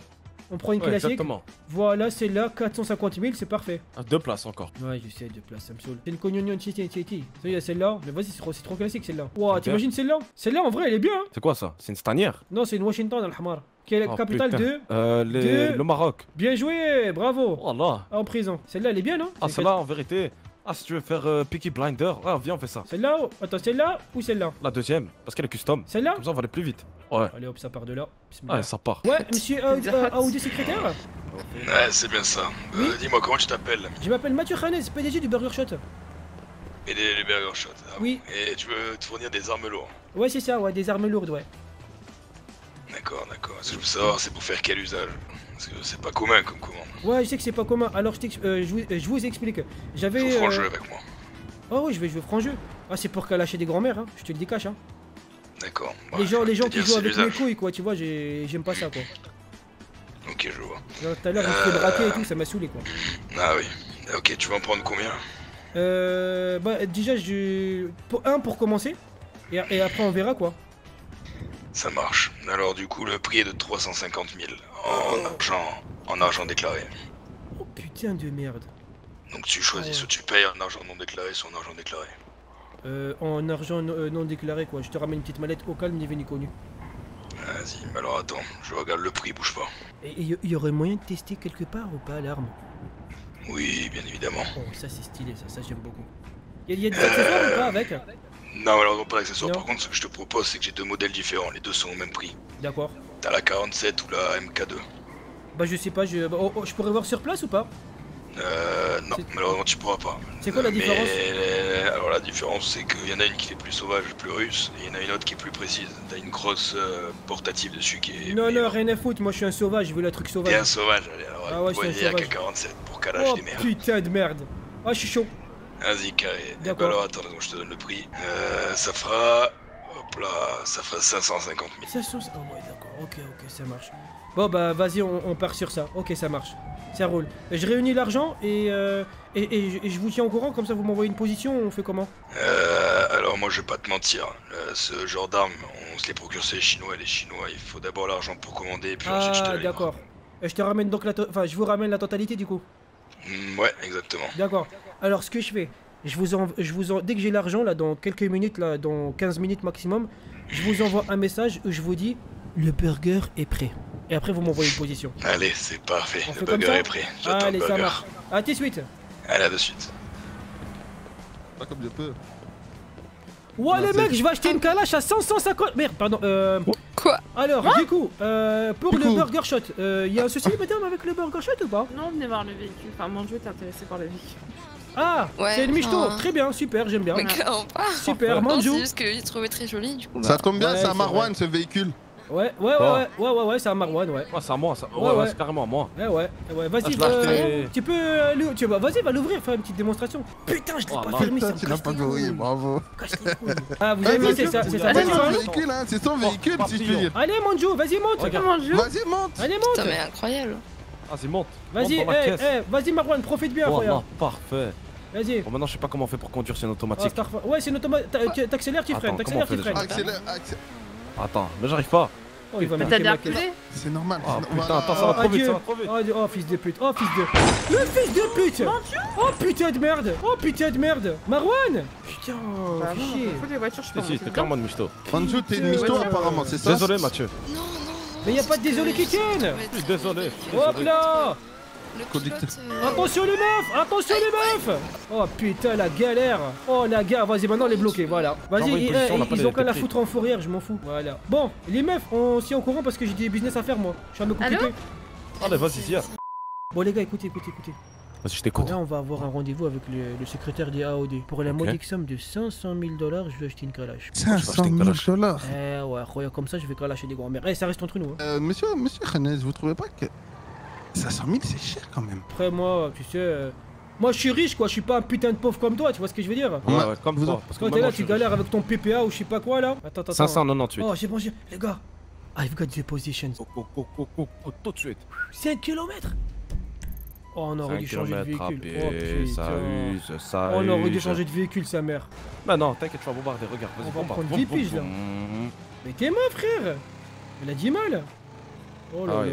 On prend une Ouais, classique. exactement. Voilà, celle-là, 450 000, c'est parfait. À deux places encore. Ouais, je sais, deux places, ça me saoule. C'est une cognognon City City. Ça y est, celle-là. Mais vas-y, c'est trop, c'est trop classique celle-là. Ouah, Ok. t'imagines celle-là? Celle-là, en vrai, elle est bien, hein. C'est quoi ça? C'est une stanière? Non, c'est une Washington, Al-Hamar. Qui est la Oh, capitale de. Euh, les- de- le Maroc. Bien joué, bravo. Oh là. En prison. Celle-là, elle est bien, non? Ah, C'est celle-là, en vérité. Ah, si tu veux faire euh, Peaky Blinder, ah, viens, on fait ça. Celle-là ou- Attends, celle-là ou celle-là? La deuxième, parce qu'elle est custom. Celle-là? Comme ça, on va aller plus vite. Ouais. Allez hop, ça part de là. Bismillah. Ouais, ça part. Ouais, monsieur Aoud- euh, Aoudi secrétaire Ouais, c'est bien ça. Euh, Dis-moi, comment tu t'appelles? Je m'appelle Mathieu Khanez, PDG du Burger Shot. Et les, les Burger Shot. ah. Oui. Et tu veux te fournir des armes lourdes? Ouais, c'est ça, ouais, des armes lourdes, ouais. D'accord, d'accord. Ce que je veux savoir, c'est pour faire quel usage? Parce que c'est pas commun comme commande. Ouais, je sais que c'est pas commun. Alors, je, euh, je, vous, euh, je vous explique. J'avais. Faut franc euh, jeu avec moi. Oh, oui, je vais jouer franc jeu. Ah, c'est pour lâcher des grands-mères, hein. Je te le dis cash, hein. D'accord. les gens, les gens qui jouent avec mes couilles, quoi, tu vois, j'ai- j'aime pas ça, quoi. Ok, je vois. Genre, Tout à l'heure, il se fait braquer et tout, ça m'a saoulé, quoi. Ah oui. Ok, tu vas en prendre combien? Euh. Bah, déjà, je. Pour, un pour commencer. Et, et après, on verra, quoi. Ça marche. Alors du coup, le prix est de 350 000 en argent, en argent déclaré. Oh, putain de merde. Donc tu choisis, Ouais. soit tu payes en argent non déclaré, soit en argent déclaré. Euh, en argent non, euh, non déclaré, quoi. Je te ramène une petite mallette au calme, ni vu ni connu. Vas-y, mais alors attends, je regarde le prix, bouge pas. Et il y, aurait moyen de tester quelque part ou pas l'arme? Oui, bien évidemment. Oh, ça c'est stylé, ça, ça j'aime beaucoup. Il y, a des accessoires ou pas avec? Non, malheureusement pas d'accessoires. Non. Par contre, ce que je te propose, c'est que j'ai deux modèles différents. Les deux sont au même prix. D'accord. T'as la 47 ou la MK2. Bah je sais pas, je, bah, oh, oh, je pourrais voir sur place ou pas? Euh, non, malheureusement tu pourras pas. C'est quoi la différence euh, Alors la différence, c'est qu'il y en a une qui est plus sauvage, plus russe, et il y en a une autre qui est plus précise. T'as une crosse euh, portative dessus qui est Non, non, rien à foutre, moi je suis un sauvage, je veux le truc sauvage. Bien sauvage, allez, alors Ah ouais, je suis un sauvage. qu'à 47 pour calage Oh des merdes. putain de merde. Ah, je suis chaud. Vas-y, carré. Bah D'accord. alors attends, je te donne le prix. Euh, ça fera Hop là, ça fera 550 000. Ça sauce. Ah ouais, d'accord. Ok, ok, ça marche. Bon, bah, vas-y, on, on part sur ça. Ok, ça marche. Ça roule. Je réunis l'argent et, euh, et, et je- et je vous tiens au courant, comme ça vous m'envoyez une position, on fait comment? Euh, alors moi je vais pas te mentir, euh, ce genre d'armes, on se les procure chez les Chinois les Chinois, il faut d'abord l'argent pour commander et puis ensuite je te Ah, d'accord. Je te ramène donc la. Enfin, je vous ramène la totalité du coup? Mm, ouais, exactement. D'accord. Alors, ce que je fais, je vous en, je vous en, dès que j'ai l'argent, là, dans quelques minutes, là, dans 15 minutes maximum, je vous envoie un message où je vous dis le burger est prêt. Et après, vous m'envoyez une position. Allez, c'est parfait, On le fait comme burger ça est prêt. Le Allez, ça burger. marche. À tout de suite. Allez, à de suite. Pas comme je peux. Ouais, les mecs, je vais acheter une calache à 550. Merde, pardon. Euh... Quoi? Alors, du coup, euh, pour Du le coup. burger shot, il y a un souci, madame, avec le burger shot ou pas? Non, venez voir le véhicule. Enfin, mon jeu est intéressé par le véhicule. Ah, Ouais, c'est une michto. Très bien, super, j'aime bien. Mais clairement pas. Super, Manjou. c'est juste que j'ai trouvé très joli, du coup. Ça bah. tombe bien, Ouais, c'est c'est Marwan ce véhicule. Ouais, ouais, ouais, ouais, ouais, ouais, ouais, c'est un Marwan, ouais. Ouais, c'est à moi, ça. Ouais, Ouais, ouais, ouais. c'est carrément à moi. Ouais, ouais, ouais, Ah, vas-y, l'ai euh, tu peux, euh, le- tu vas, vas-y, va l'ouvrir, faire une petite démonstration. Putain, je l'ai Oh, pas fermé, ça Putain, me tu l'as pas verrouillé, bravo. Ah, vous avez vu, c'est ça, c'est ça. C'est Vas-y, son monte. véhicule, hein, c'est son véhicule si je puis dire. Allez, Manjo, vas-y, monte. Vas-y, monte. Allez, Putain, monte. mais incroyable. Vas-y, monte. Vas-y, Monte ma eh, eh, vas-y, Marwan, profite bien, Oh frère. parfait. Vas-y. Bon, maintenant, je sais pas comment on fait pour conduire, c'est une Oh, automatique. Starfire. Ouais, c'est une tu- T'accélères, tu freines. T'accélères, tu freines. Accélère, accélère. Attends, mais j'arrive pas. Oh, il va t'as caisse. appelé C'est normal. Oh c'est putain, attends, ça va Oh, trop vite, ça va trop vite. Oh, oh, fils de pute. Oh, fils de. Le fils de pute Oh, putain de merde Oh, putain de merde Marwan Putain, Bah, chier. faut des voitures, je Si, si, dedans. clairement une misto. Manjou, t'es une misto apparemment, c'est ça Désolé, Mathieu. Non, non. Mais y a pas de désolé qui tienne désolé. Hop là Le Conducteur. pilote, euh, Attention les meufs Attention les meufs Oh putain la galère. Oh la galère Vas-y maintenant elle est bloquée voilà Vas-y une eh, position, on eh, ils les- ont qu'à les la foutre en fourrière je m'en fous. Voilà. Bon les meufs on s'y est au courant parce que j'ai des business à faire moi. Je suis à me compliquer Allez, vas-y, Zia. Bon les gars écoutez écoutez écoutez. Vas-y, je t'écoute. Là on va avoir un rendez-vous avec le, le secrétaire des AOD Pour la Ok. modique somme de 500 000 dollars je vais acheter une calache. 500 000 dollars. Eh ouais comme ça je vais calacher des grands-mères. Eh ça reste entre nous hein. Euh, monsieur, monsieur Khanez, vous trouvez pas que 500 000 c'est cher quand même Après moi tu sais euh, Moi je suis riche quoi je suis pas un putain de pauvre comme toi tu vois ce que je veux dire Ouais, ouais, comme Vous toi. en- Parce que t'es là, tu galères avec ton PPA ou je sais pas quoi là. Attends, attends. 598. Oh, j'ai j'ai- les gars. I've got the positions. Oh, oh, oh, oh, oh, oh, tout de suite. 5 km Oh, on aurait 5 dû changer de véhicule. pied, Oh, ça use, ça Oh, on aurait dû changer de véhicule, sa mère. Bah non, t'inquiète, tu vas bombarder, regarde, vas-y, On va prendre Boum, 10 boum, piges, là. Mais t'es mort, frère Elle a dit mal. Oh là Ah là.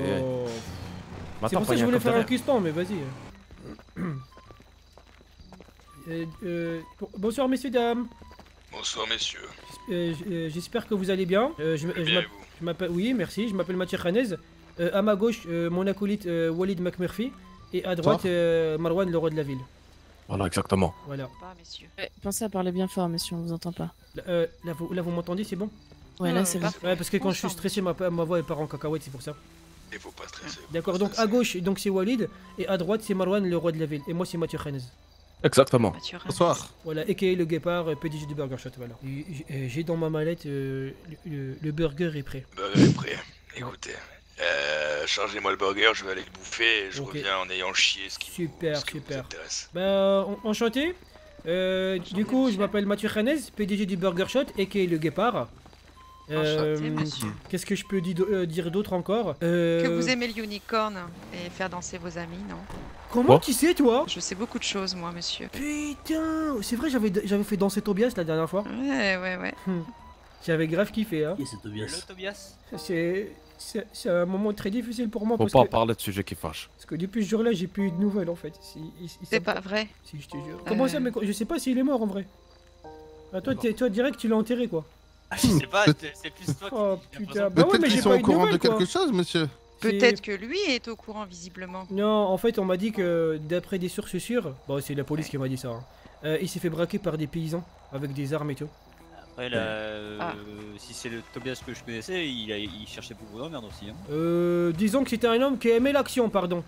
C'est pour ça que je voulais faire un cuispan, mais vas-y. Euh, euh, bon- bonsoir, messieurs, dames. Bonsoir messieurs. Euh, euh, J'espère que vous allez bien. Euh, je, je m'appelle- vous? je m'appelle. Oui, merci. Je m'appelle Mathieu Khanez. Euh, à ma gauche, euh, mon acolyte euh, Walid McMurphy. Et à droite, euh, Marwan, le roi de la ville. Voilà, exactement. Voilà. Messieurs. Pensez à parler bien fort, monsieur, on vous entend pas. Là, euh, là, vous, là, vous m'entendez, c'est bon? Ouais, là, c'est bon. Ouais, parce que quand je suis stressé, ma, ma voix elle part en cacahuète, c'est pour ça. Il faut pas stresser. faut D'accord, donc à gauche, donc c'est Walid. Et à droite, c'est Marwan, le roi de la ville. Et moi, c'est Mathieu Khanez. Exactement. Mathieu. Bonsoir. Voilà, a.k.a. le guépard, euh, PDG du Burger Shot. Voilà. Et euh, J'ai dans ma mallette euh, le, burger est prêt. Le burger est prêt. Écoutez, euh, chargez-moi le burger, je vais aller le bouffer et je reviens en ayant chié ce qui, Super, ce qui vous super. intéresse. Bah, en- enchanté. Euh, du coup, je m'appelle Mathieu Khanez, PDG du Burger Shot, a.k.a. le guépard. Euh. Qu'est-ce que je peux euh, dire d'autre encore? Euh, Que vous aimez le unicorn et faire danser vos amis, non? Comment Quoi? tu sais, toi? Je sais beaucoup de choses, moi, monsieur. Putain, c'est vrai, j'avais j'avais fait danser Tobias la dernière fois. Ouais, ouais, ouais. J'avais grave kiffé, hein. c'est Tobias? C'est c'est c'est un moment très difficile pour moi Faut parce pas que, parler de sujets qui fâchent. parce que depuis ce jour-là, j'ai plus eu de nouvelles en fait. C'est pas vrai. Si, je te jure. Comment ça, mais je sais pas s'il est mort en vrai. Ah, toi, toi, direct, tu l'as enterré quoi. Ah, je sais pas, c'est plus toi qui. Oh putain, bah ouais, Peut-être mais qu'ils j'ai sont pas au de courant de quoi. quelque chose, monsieur. Peut-être que lui est au courant, visiblement. Non, en fait, on m'a dit que d'après des sources sûres, bon, c'est la police qui m'a dit ça, hein, euh, il s'est fait braquer par des paysans avec des armes et tout. Après, là, euh, Ah. si c'est le Tobias que je connaissais, il, a, il cherchait beaucoup d'emmerde aussi. Hein. Euh, disons que c'était un homme qui aimait l'action, pardon.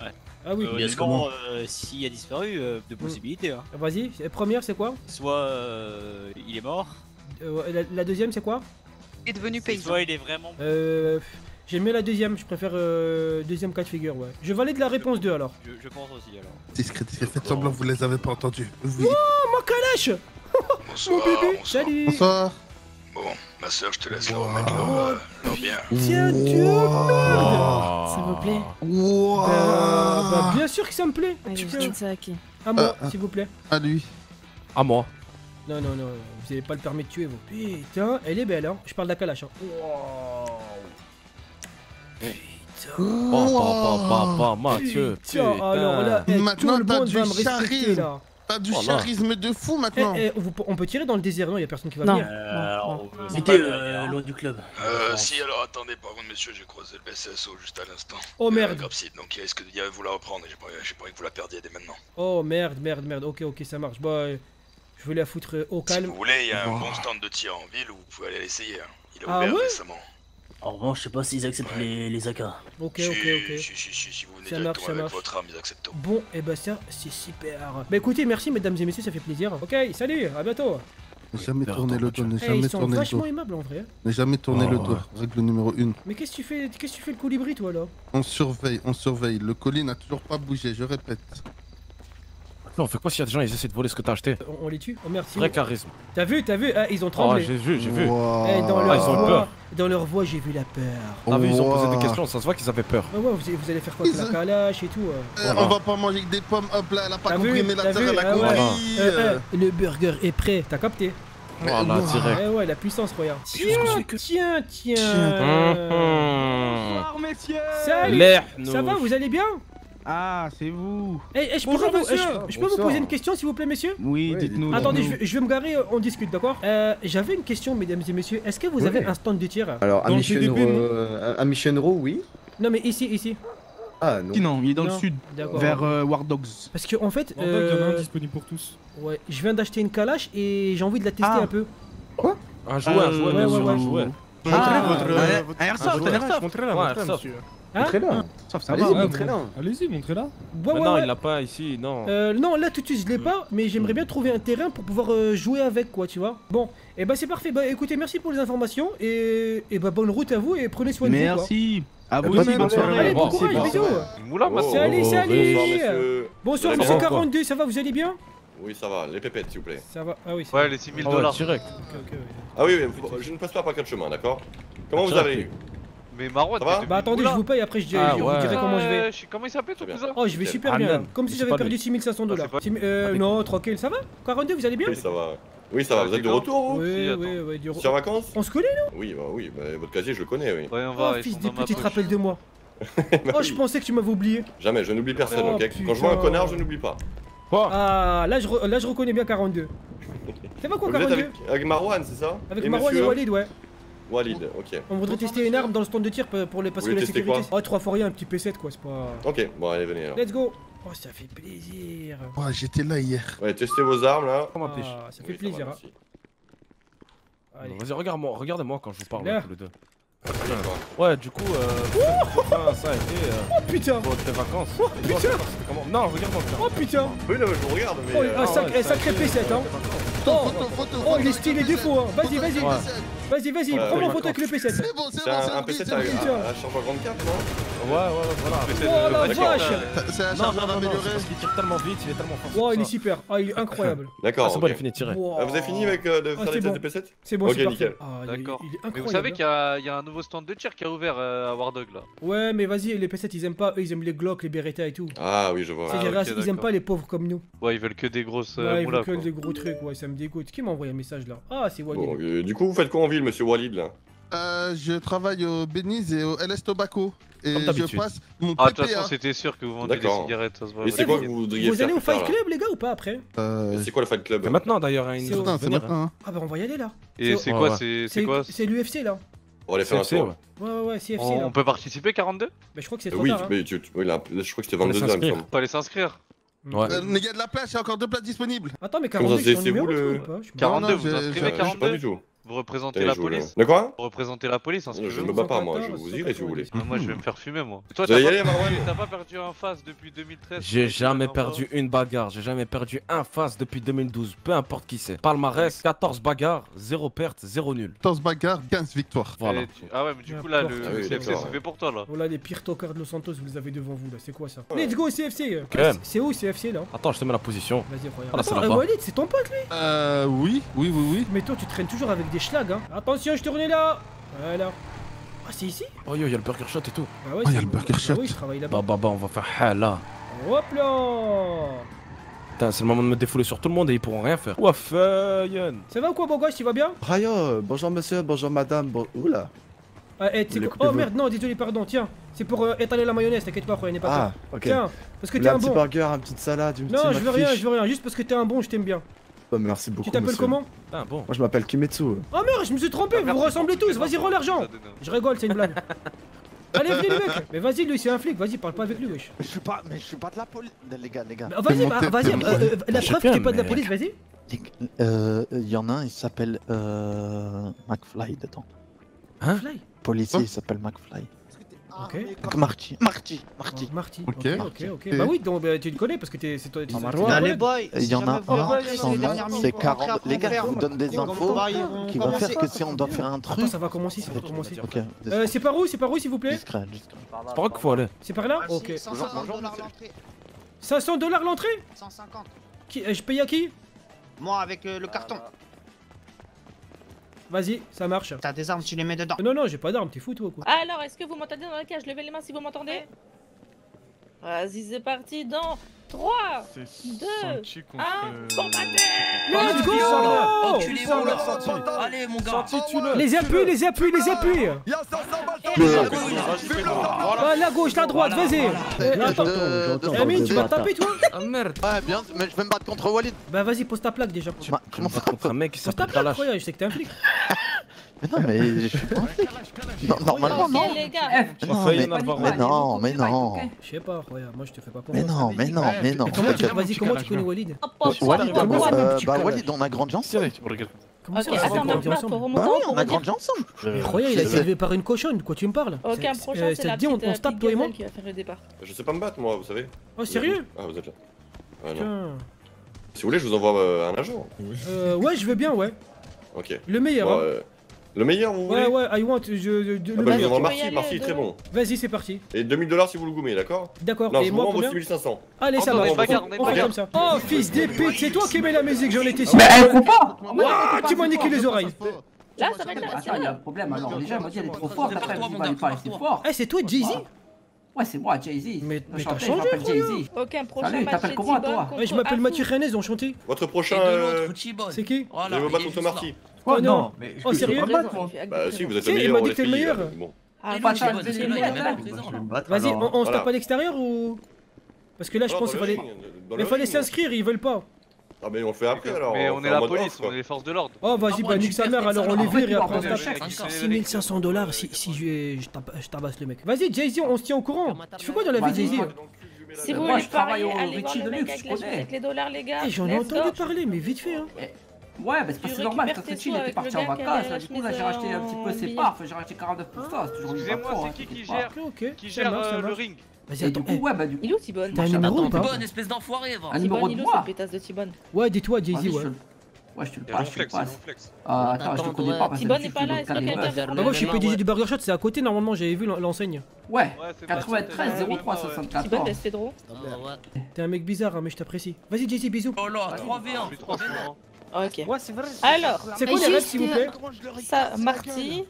Ouais. Ah oui. Euh, honnêtement, euh, s'il a disparu, euh, deux possibilités. Hein. Vas-y, première c'est quoi? Soit euh, il est mort, Euh, la, la deuxième c'est quoi Il est devenu paysan. il est vraiment. Euh, J'aime mieux la deuxième, je préfère euh, deuxième cas de figure, ouais. Je valide la réponse 2 alors. Je, je pense aussi alors. Discret, discret, faites semblant que vous les avez pas entendus. Oui. Oh, ma calèche Bonsoir, Mon bébé bonsoir. Salut Bonsoir. Bon, ma soeur, je te laisse leur remettre leur, euh, leur bien. Tiens, Dieu, merde Ça vous plaît bah, bah, bien sûr que ça me plaît. Allez, Tu je ça à qui À moi, Euh, s'il vous plaît. À lui. À moi. Non, non, non, vous avez pas le permis de tuer, vous. Putain, elle est belle, hein. Je parle de la calache, hein. Pas, pas, pas, pas, pas, Mathieu. Putain, alors là, eh, tout Maintenant, le t'as monde du va me respecter, charisme. là. T'as du Voilà. charisme de fou Eh, maintenant. eh, vous- on peut tirer dans le désert, non, y a personne qui va Non. venir. alors, non. pas le- euh, loin du club. Euh, si, alors attendez, par contre, messieurs, j'ai croisé le BCSO juste à l'instant. Oh, merde. Euh, Grapside, donc il risque de vous la reprendre et j'ai pas, pas envie que vous la perdiez dès maintenant. Oh merde, merde, merde. Ok, ok, ça marche. Bah, euh, je vais la foutre euh, au Si calme. vous voulez, il y a un bon stand de tir en ville où vous pouvez aller l'essayer. hein. Il a Ah ouvert ouais récemment. En revanche, je sais pas s'ils acceptent les, les AK. Ok, si, ok, ok. Si, si, si, si vous venez Ça marche, directement ça avec marche. votre arme, ils acceptent. Bon, et bah ça, c'est super. Bah écoutez, merci mesdames et messieurs, ça fait plaisir. Ok, salut, à bientôt. Ne jamais tourner le dos, ne Eh, jamais ils sont tourner le vachement dos. aimables en vrai. Ne jamais tourner Oh, le dos. ouais. Règle numéro 1. Mais qu'est-ce que tu fais Qu'est-ce que tu fais le colibri toi là? On surveille, on surveille. Le colis n'a toujours pas bougé, je répète. Non, on fait quoi s'il y a des gens, ils essaient de voler ce que t'as acheté on, on les tue Oh merci. Vrai charisme. T'as vu, t'as vu Ah, Ils ont Oh, tremblé. j'ai vu, j'ai vu. Wow. Eh, dans Ah, leur ils ont voix, peur. dans leur voix, j'ai vu la peur. Ah oui, ils ont posé des questions, ça se voit qu'ils avaient peur. Ah ouais, vous, vous allez faire quoi la Ils- calache et tout euh Euh, Voilà. On va pas manger que des pommes, hop là, elle a pas T'as compris, vu mais la vu elle a Ah ouais. compris. Euh, euh. euh, Le burger est prêt, t'as capté Voilà, wow. direct. Eh ouais, la puissance, regarde. Tiens, tiens, tiens. Bonsoir, messieurs Salut Ça va, vous allez bien? Ah, c'est vous Eh, eh, je peux, Bonjour, pas vous, monsieur. eh, je- je peux vous poser une question, s'il vous plaît, messieurs Oui, dites-nous. Attendez, je vais, je vais me garer, on discute, d'accord? Euh, J'avais une question, mesdames et messieurs. Est-ce que vous Oui. avez un stand de tir? Alors, à non euh, à oui. Non, mais ici, ici. Ah, non. non, il est dans Non, le sud, d'accord. vers euh, War Dogs. Parce que, en fait. War Dogs, il y en a un euh, disponible pour tous. Ouais, je viens d'acheter une calache et j'ai envie de la tester Ah. un peu. Quoi? Un jouet, un bien sûr, un jouet. Ah, Montrez votre- un- un airsoft, jouet. un airsoft. Montrez-la, montrez-la. Hein Montrez-la. Allez-y, montrez-la. Allez-y, non, ouais. il l'a pas ici, non. Euh, non, là tout de suite je l'ai pas, mais j'aimerais bien trouver un terrain pour pouvoir euh, jouer avec quoi, tu vois. Bon, et bah c'est parfait. Bah écoutez, merci pour les informations et, et bah bonne route à vous et prenez soin de vous. Merci. À quoi. vous aussi, bonne soirée. Allez, bon courage, bisous. Oh, salut, salut. Bonsoir, monsieur. Bonsoir, Vous allez monsieur bien 42, ça va, vous allez bien? Oui, ça va. Les pépettes, s'il vous plaît. Ça va, ah oui. c'est Ouais, les 6000 Ah dollars. direct. Ok, ouais. Ah oui, mais je ne passe pas par quatre chemins, d'accord Comment vous Direct. allez Mais Marouane, Ça va t'es Bah attendez, je vous paye après je, Ah, je vous dirai comment je vais. Euh, Comment il s'appelle ton cousin Oh, je vais super bien, comme si j'avais perdu lui. 6500 dollars. Ah, Euh, non, tranquille, ça va 42, vous allez bien Oui, ça va. Oui, ça va. Vous êtes de retour, vous Oui, oui, oui, du Sur vacances On se connaît, non Oui, bah oui. bah, votre casier, je le connais, oui. Oh, fils des petits, rappelles de moi. Bah Oh, oui. je pensais que tu m'avais oublié. Jamais, je n'oublie personne, Oh, ok Quand je vois un connard, je n'oublie pas. Quoi Ah, là je, re- là, je reconnais bien 42. Ça va quoi, Vous êtes 42 avec, avec Marwan, c'est ça Avec Et Marwan et Walid, ouais. Walid, ok. On voudrait tester une arme dans le stand de tir pour les parce Vous que la sécurité. quoi Oh, 3 fois rien, un petit P7 quoi, c'est pas. Ok, bon, allez, venez alors. Let's go Oh, ça fait plaisir Ouais, j'étais là hier. Ouais, testez vos armes là. Comment pêche Ah, ça fait Oui, plaisir, va, hein. Vas-y, regarde-moi, regardez-moi quand je vous parle tous les deux. Ouais, du coup, euh, ça a été euh, Oh putain. pour tes vacances. Oh, putain. comment Non, regarde-moi. Oh putain. Oui, non, mais je vous regarde, mais. Oh, euh, un sac- ouais, un ça a sacré été, P7 hein. euh, Oh, photo, oh, il est stylé faux hein. Vas-y, vas-y. Ouais. Vas-y, vas-y, Ouais, prends mon photo avec le P7 C'est bon, c'est C'est bon, un, c'est un bon, PC c'est à, bon. putain. à, à charge à grande cap, non Ouais, ouais, ouais, voilà. Oh la vache C'est un non, amélioré. c'est parce qu'il tire tellement vite, il est tellement fort. Wow, c'est il est super Ah, il est incroyable Ah, D'accord. c'est ok. bon, il est fini de tirer. Ah, vous avez fini avec euh, de Ah, faire c'est les bon. tests de P7 C'est bon, Ok, c'est nickel. parfait Ah, il D'accord. il Mais vous savez qu'il y, a il a un nouveau stand de tir qui a ouvert euh, à War Dog là. Ouais, mais vas-y, les P7 ils aiment pas, eux ils aiment les Glock, les Beretta et tout. Ah oui, je vois. C'est Ah, ils aiment pas les pauvres comme nous. Ouais, ils veulent que des grosses euh, Ouais, ils veulent que des gros trucs, ouais, ça me dégoûte. Qui m'a envoyé un message là? Ah, c'est du coup, vous faites quoi monsieur Walid là Euh, je travaille au Beniz et au LS Tobacco. Et Comme je passe mon Ah, de toute façon, c'était sûr que vous vendez des cigarettes, ça se voit. Et c'est quoi que vous voudriez Vous faire allez au Fight Club les gars ou pas après Euh, C'est quoi le Fight Club Mais maintenant d'ailleurs, hein, C'est au- maintenant. hein. Ah bah on va y aller là. Et C'est- quoi. C'est c'est quoi C'est l'UFC là. On va aller faire un tour. ouais. Ouais, ouais, CFC on, là. on peut participer 42 Bah je crois que c'est Euh, trop Oui, tard. tu- hein. mais tu, tu- oui, là, je crois que c'était Fallait 22 h il me s'inscrire. semble. Faut aller s'inscrire. Ouais. Euh, Les gars de la place, il y a encore deux places disponibles. Attends, mais Comment 42 ça, c'est vous, le- ou pas? Je sais pas. 42, non, vous je- inscrivez Je sais pas 42 du tout. Vous représentez Allez, la je police De quoi Vous représentez la police, Je inscrivez-vous. ne me bats pas, moi, je 114, vous irai si vous voulez. Ah, moi je vais me faire fumer moi. Toi Vous allez t'as y aller, pas, pas perdu un face depuis 2013 J'ai jamais perdu une bagarre, j'ai jamais perdu un face depuis 2012, peu importe qui c'est. Palmarès, 14 bagarres, 0 perte, 0 nul. 14 bagarres, 15 victoires. Voilà. Ah ouais, mais du coup là, le, Ah le CFC c'est fait pour toi là. Voilà les pires tocards de Los Santos, vous les avez devant vous là, c'est quoi ça. Let's go CFC. C'est où CFC là Attends, je te mets la position. Vas-y, regarde. Ah, là, c'est ton pote lui Euh, oui, oui, oui, oui. Mais toi tu traînes toujours avec des schlags, hein. Attention, je tournais là. Voilà. Ah, c'est ici? Oh yo, y'a le Burger Shot et tout. Bah ouais, Oh, y a c'est- le Burger bah Shot. oui, je travaille là-bas. Bah bah bah, on va faire ha là. Hop là Putain, c'est le moment de me défouler sur tout le monde et ils pourront rien faire. Ouaf, Yann. Ça va ou quoi, beau gosse, tu vas bien? Rayo, bonjour monsieur, bonjour madame, bon... Oula ah, eh, quoi- couper Oh merde, non, désolé, pardon, tiens. C'est pour euh, étaler la mayonnaise, t'inquiète pas, n'est pas Ah, ok. Tiens, parce que t'es un un petit bon. burger, une petite salade, une Non, petite je veux rien, je veux rien, juste parce que t'es un bon, je t'aime bien. Oh, merci beaucoup Tu t'appelles comment Ah bon. Moi je m'appelle Kimetsu. Oh merde, je me suis trompé, vous vous ressemblez tous, vas-y, rends l'argent Je rigole, c'est une blague. Allez, venez les mecs Mais vas-y, lui, c'est un flic, vas-y, parle pas avec lui, wesh. Je suis pas, mais je suis pas de la police, les gars, les gars. Bah, Vas-y, bah, vas-y, euh, euh, la preuve que t'es bien, pas de la police, vas-y. Euh, il y en a un, il s'appelle euh, McFly dedans. Hein? Fly Policier, il s'appelle McFly. Ok. Mac Marty, Marty, Marty. Marty. Ok. Ok, ok. Bah oui, donc bah, tu le connais parce que t'es, c'est toi. tu- tu- tu- Allez, tu- boy, Il y en a un, son nom, c'est 40. après, Les gars, je vous donne des infos vont qui commencer. faire que si on doit faire un truc. Attends, ça va commencer, ça va commencer. Ok, Euh, c'est par où, c'est par où, s'il vous plaît? Discret, discret. C'est par où qu'il faut aller? C'est par là? Ok. 500 dollars l'entrée 150. Qui, euh, Je paye à qui? Moi avec euh, le carton. Vas-y, ça marche. T'as des armes, tu les mets dedans. Non, non, j'ai pas d'armes, t'es fou toi quoi. Alors, est-ce que vous m'entendez dans la cage? Levez les mains si vous m'entendez. Vas-y, c'est parti dans 3, 2, 1, combattez Let's go Enculé, mon gars. Allez, mon gars. Les appuis, les appuis, les appuis. Ah, la gauche, la droite, vas-y. Amine, tu vas taper toi Ah merde. Ouais, bien, mais je vais me battre contre Walid. Bah vas-y, pose ta plaque déjà. Comment ça contre un mec qui Pose ta s'appelle plaque, je sais que t'es un flic. Mais non, mais je suis pas un flic. Non, Normalement, Ok, non. les gars. Mais non, mais, mais non, mais non. Je sais pas, regarde, moi je te fais pas Mais confiance. non, mais non, mais non. Comment tu, vas-y, comment tu connais Walid Walid, ça, euh, tu bah Walid, on a grandi ensemble. Comment Ok, ça, on a attends, grandi ensemble Bah oui, on a grandi ensemble. Mais Roya, il a été élevé par une cochonne, de quoi tu me parles Ok, un C'est- prochain, euh, c'est ça la on, petite, on euh, se tape petite toi et moi gazelle qui va faire le départ. Je sais pas me battre, moi, vous savez. Oh, sérieux Ah, vous êtes là. Ah, non. Putain. Si vous voulez, je vous envoie euh, un agent. Euh, ouais, je veux bien, ouais. Ok. Le meilleur, Bon, hein. euh, Le meilleur, vous Ouais, voulez ouais, I want, je, je- de- Ah le bah, je vous meilleur. envoie Marcy, Marcy, très bon. Vas-y, c'est parti. Et 2000 dollars si vous le goumez, d'accord? D'accord, Non, et je vous moi, renvoie combien 6500. Allez, ça Oh, marche. on est bagarre, On- on est on fait bagarre. comme ça. Oh, fils d'épée, c'est toi qui mets la musique, j'en étais sûr. Mais elle coupe pas Ouah, tu m'as niqué les oreilles. Là, ça va être Attends, il y a un problème alors. Déjà, elle m'a dit elle est trop forte, après elle me dit va aller pas assez fort. Eh, c'est toi, Jay-Z? Ouais, c'est moi, Jay-Z. Mais, Le mais t'as chanteur, changé. Jay-Z. Aucun prochain Salut, match t'appelles comment, toi? Ouais, je m'appelle. Mathieu Renez, enchanté. Votre prochain. Euh. C'est qui? Voilà, Je vais vous battre est contre Marty. Là. Oh non non, mais Oh, sérieux moi. Bah, si, vous êtes le il meilleur m'a en dit que t'es le meilleur. euh. Ah, il Vas-y, on, se tape à l'extérieur ou Parce que là, je Non, pense qu'il fallait. Mais fallait s'inscrire, ils veulent pas. Ah, mais on le fait après alors. Mais on est la police, on est les forces de l'ordre. Oh, vas-y, bah nique sa mère, alors on les vire et après on se tape. Chèque, 6500 dollars si, si je, je, tabasse le mec. Vas-y, Jay-Z, on se tient au courant. Tu fais quoi dans la vie, Vas-y, Jay-Z Si vous voulez je travaille parier, au allez voir le mec avec je les dollars, les gars. Eh, J'en ai entendu parler, mais vite fait, hein. Ouais, bah c'est pas Tu c'est normal, parce que Chill était parti en vacances, là, du coup là j'ai racheté un petit peu ses parts, j'ai racheté 49%, c'est toujours une Excusez-moi, bonne c'est qui qui t'inquiète gère. Qui gère euh, le ring Vas-y, attends. coup, ouais, bah du coup. Il est où T-Bone T'as un numéro ou pas T-Bone, espèce d'enfoiré, va. Un numéro de il est où, moi pétasse de Ouais, dis-toi, Jay-Z, ouais. Ouais, je te le passe, je te le c'est passe. Ah, attends, je te connais pas parce que n'est pas là, est-ce que Bah, moi, je suis PDG du Burger Shot, c'est à côté, normalement, j'avais vu l'en- l'enseigne. Ouais, Ouais, c'est pas 93 03 T-Bone 64. laisse Pedro. T'es un mec bizarre, hein, mais je t'apprécie. Vas-y, Jay-Z, bisous. Oh là, 3v1. Plus 3 Ok. Ouais, c'est vrai. Alors, C'est quoi les règles, s'il vous plaît ça, Marty,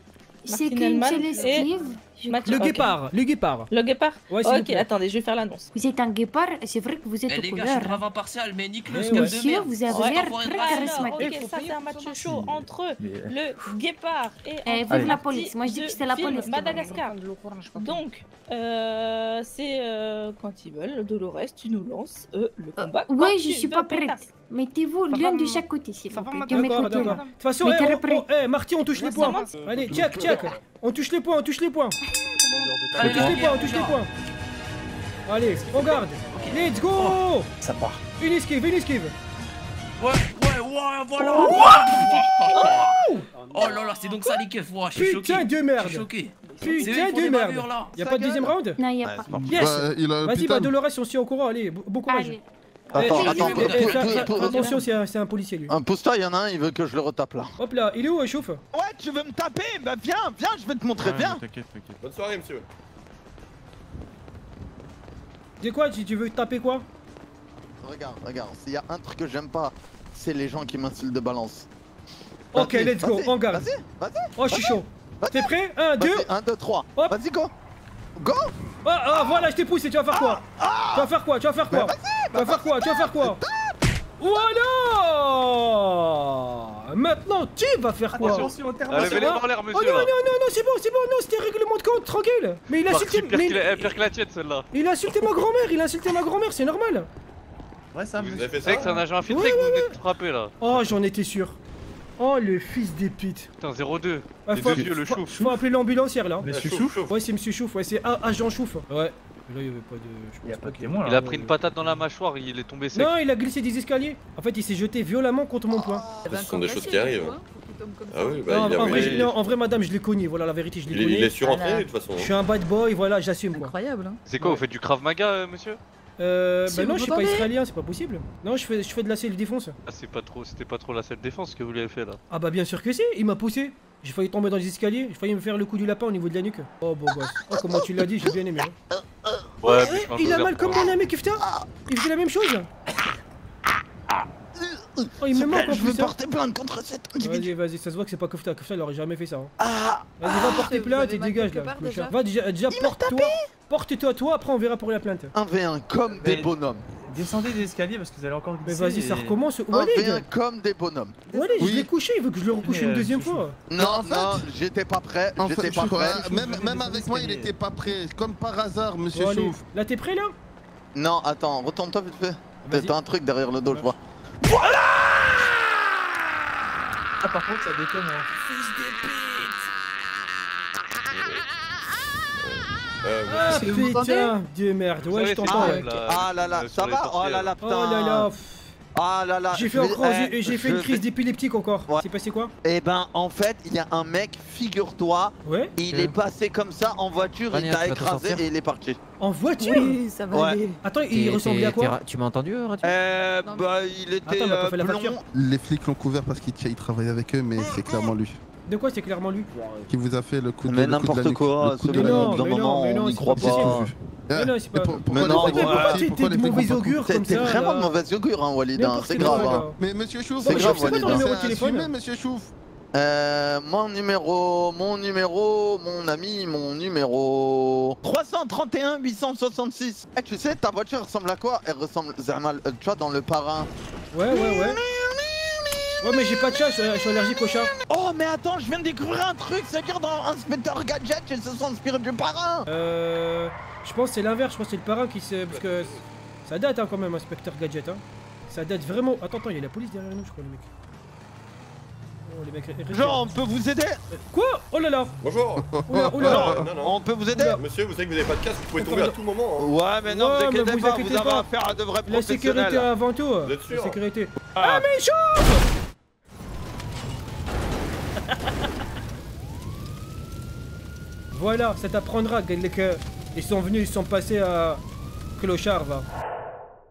C'est Martin seule et Le ok. guépard, le guépard. Le guépard Ouais, vous Ok, attendez, je vais faire l'annonce. Vous êtes un guépard et c'est vrai que vous êtes Eh aux les gars, je suis grave impartial, mais nique-le, Eh ce ouais. cap de Monsieur, merde. vous avez Ouais. l'air très charismatique. ok, ça c'est un match chaud entre Mais- le guépard et Eh, vive la police. Moi, je dis que c'est la police Madagascar. Donc, euh, c'est euh, quand ils veulent, Dolores, tu nous lances euh, le combat. Oui, quand je suis pas prête. Mettez-vous l'un de chaque côté, s'il vous plaît. De toute façon, Mais eh, on- on- eh, Marty, on touche les points. Allez, check, check. On touche les points, on touche les points. On Allez, touche les points, on touche les points. Allez, on garde. Let's go Ça part. Une esquive, une esquive. Ouais, ouais, ouais, voilà. Oh là là, c'est donc ça les keufs. Ouais, je suis choqué. Putain de Je merde. suis choqué. Putain de merde. Y'a pas de deuxième round Non, il n'y a pas. Yes Bah, Vas-y, bah. Dolores, on se tient au courant. Allez, bon bon courage. Allez. Attends, attends, Attention, c'est un, c'est un policier lui. Un pousse-toi, il y en a un, il veut que je le retape là. Hop là, il est où, euh, chauffe Ouais, tu veux me taper Bah viens, viens, je vais te montrer, viens T'inquiète, t'inquiète. Bonne soirée, monsieur. Dis quoi tu, tu veux taper quoi Regarde, regarde, s'il y a un truc que j'aime pas, c'est les gens qui m'insultent de balance. Ok, let's go, en garde. Vas-y, vas-y. Oh, je suis chaud. T'es prêt 1, 2. 1, 2, 3. Hop. Vas-y, go. Go. Ah, ah, voilà, je t'ai poussé, tu vas faire quoi Tu vas faire quoi Tu vas faire quoi Tu vas faire quoi Tu vas faire quoi Voilà. Maintenant, tu vas faire quoi Attention, terme. Ah, en l'air, Oh non, non, non, non, c'est bon, c'est bon, non, c'était règlement de compte, tranquille. Mais il a insulté... Pire mais- que la- pire que la tienne, celle-là. Il a insulté ma grand-mère, il a insulté ma grand-mère, c'est normal. Ouais, ça Vous avez fait C'est vrai que c'est un agent infiltré que vous venez de frapper là. Oh, j'en étais sûr. Oh, le fils des putes. Putain, 02. Ah, Les faut, deux vieux, le chouf. faut appeler l'ambulancière là. Monsieur Chouf. Ouais, c'est Monsieur Chouf, ouais, c'est A- agent Chouf. Ouais. Mais là, il y avait pas de. je pense pas qu'il y ait- Il a pris une patate dans la mâchoire, il est tombé sec. Non, il a glissé des escaliers. En fait, il s'est jeté violemment contre mon poing. Ce sont des choses qui arrivent. Ah oui, bah non, il en, vrai, non, en vrai, madame, je l'ai connu. Voilà, la vérité, je l'ai Il est- connu. il est surentraîné, de toute façon. Je suis un bad boy, voilà, j'assume. Incroyable. C'est quoi, vous faites du Krav Maga, euh, monsieur? Euh, Si bah non, je suis pas israélien, c'est pas possible. Non, je fais, je fais de la self-défense. Ah, c'est pas trop, c'était pas trop la seule défense que vous lui avez fait là. Ah bah bien sûr que si, il m'a poussé. J'ai failli tomber dans les escaliers, j'ai failli me faire le coup du lapin au niveau de la nuque. Oh beau gosse. Oh comment tu l'as dit, j'ai bien aimé. hein. Ouais, mais je pense il a mal comme mon ami Kifta Il fait la même chose Oh il me manque je veux hein. porter plainte contre cet individu. Vas-y vas-y ça se voit que c'est pas Kifta, Kifta il aurait jamais fait ça hein. Ah Vas-y va porter Vous plainte et dégage là part, déjà Va déjà, déjà porte-toi Porte-toi toi après on verra pour la plainte 1v1 comme des Mais- bonhommes. Descendez des escaliers parce que vous allez encore Mais glisser. vas-y ça recommence 1v1 Walid comme des bonhommes. Walid je l'ai couché, il veut que je le recouche Mais, une deuxième fois Non, non, j'étais pas prêt. J'étais pas prêt. même, avec moi, il était pas prêt. Comme par hasard, monsieur. Chouf. Là t'es prêt là? Non, attends, retourne-toi vite fait. T'as un truc derrière le dos, je vois. Ah, par contre, ça déconne. hein. Euh, Ah Est-ce que vous putain de merde, ouais je t'entends là, Ah là là, euh, ça va? Oh portières. là là, Oh putain. là là pff. Ah là là. J'ai fait encore, eh, j'ai fait une crise d'épileptique encore. Ouais. C'est passé quoi Eh ben, en fait, il y a un mec, figure-toi, Ouais il est passé comme ça en voiture, il Vania, t'a écrasé et il est parti. En voiture Oui, ça va Ouais. aller. Attends, il ressemblait à quoi Tu m'as entendu, Radio Euh, Non, bah, il était Attends, euh, blond. Les flics l'ont couvert parce qu'il il travaille avec eux, mais c'est clairement lui De quoi c'est clairement lui qui vous a fait le coup de Mais le coup de la n'importe nuque, quoi, le coup ce moment, on n'y croit pas Mais non, c'est pas. pour- pourquoi Mais non, Pourquoi Pourquoi de mauvais augure comme t'es vraiment de mauvaise augure, hein, Walid, hein, c'est grave. hein. Mais monsieur Chouf, C'est grave, Walid, C'est de téléphone. téléphone, monsieur Chouf. Euh, mon numéro, mon numéro, mon ami, mon numéro 331 866. Eh, tu sais, ta voiture ressemble à quoi? Elle ressemble, Zermal, euh, tu vois, dans le parrain. Ouais, ouais, ouais. Ouais, mais j'ai pas de chat, je suis- allergique au chat. Oh, mais attends, je viens de découvrir un truc, c'est que dans Inspecteur Gadget, ils se sont inspirés du parrain. Euh. Je pense que c'est l'inverse, je pense que c'est le parrain qui se. Parce que. Ça date hein, quand même, Inspecteur Gadget. Hein. Ça date vraiment. Attends, attends, il y a la police derrière nous, je crois, les mecs. Oh, les mecs. Genre, on peut vous aider? Quoi? Oh là là Bonjour Oula, oula Non, non, non. On peut vous aider? Monsieur, vous savez que vous n'avez pas de casque, vous pouvez tomber à tout moment. hein. Ouais, mais non, Ouais, vous mais inquiétez vous pas, inquiétez vous avez pas. affaire à de vrais La sécurité avant tout Vous êtes sûr? La sécurité. Ah. Ah, mais chauffe Voilà, ça t'apprendra que ils sont venus, ils sont passés à clochard va.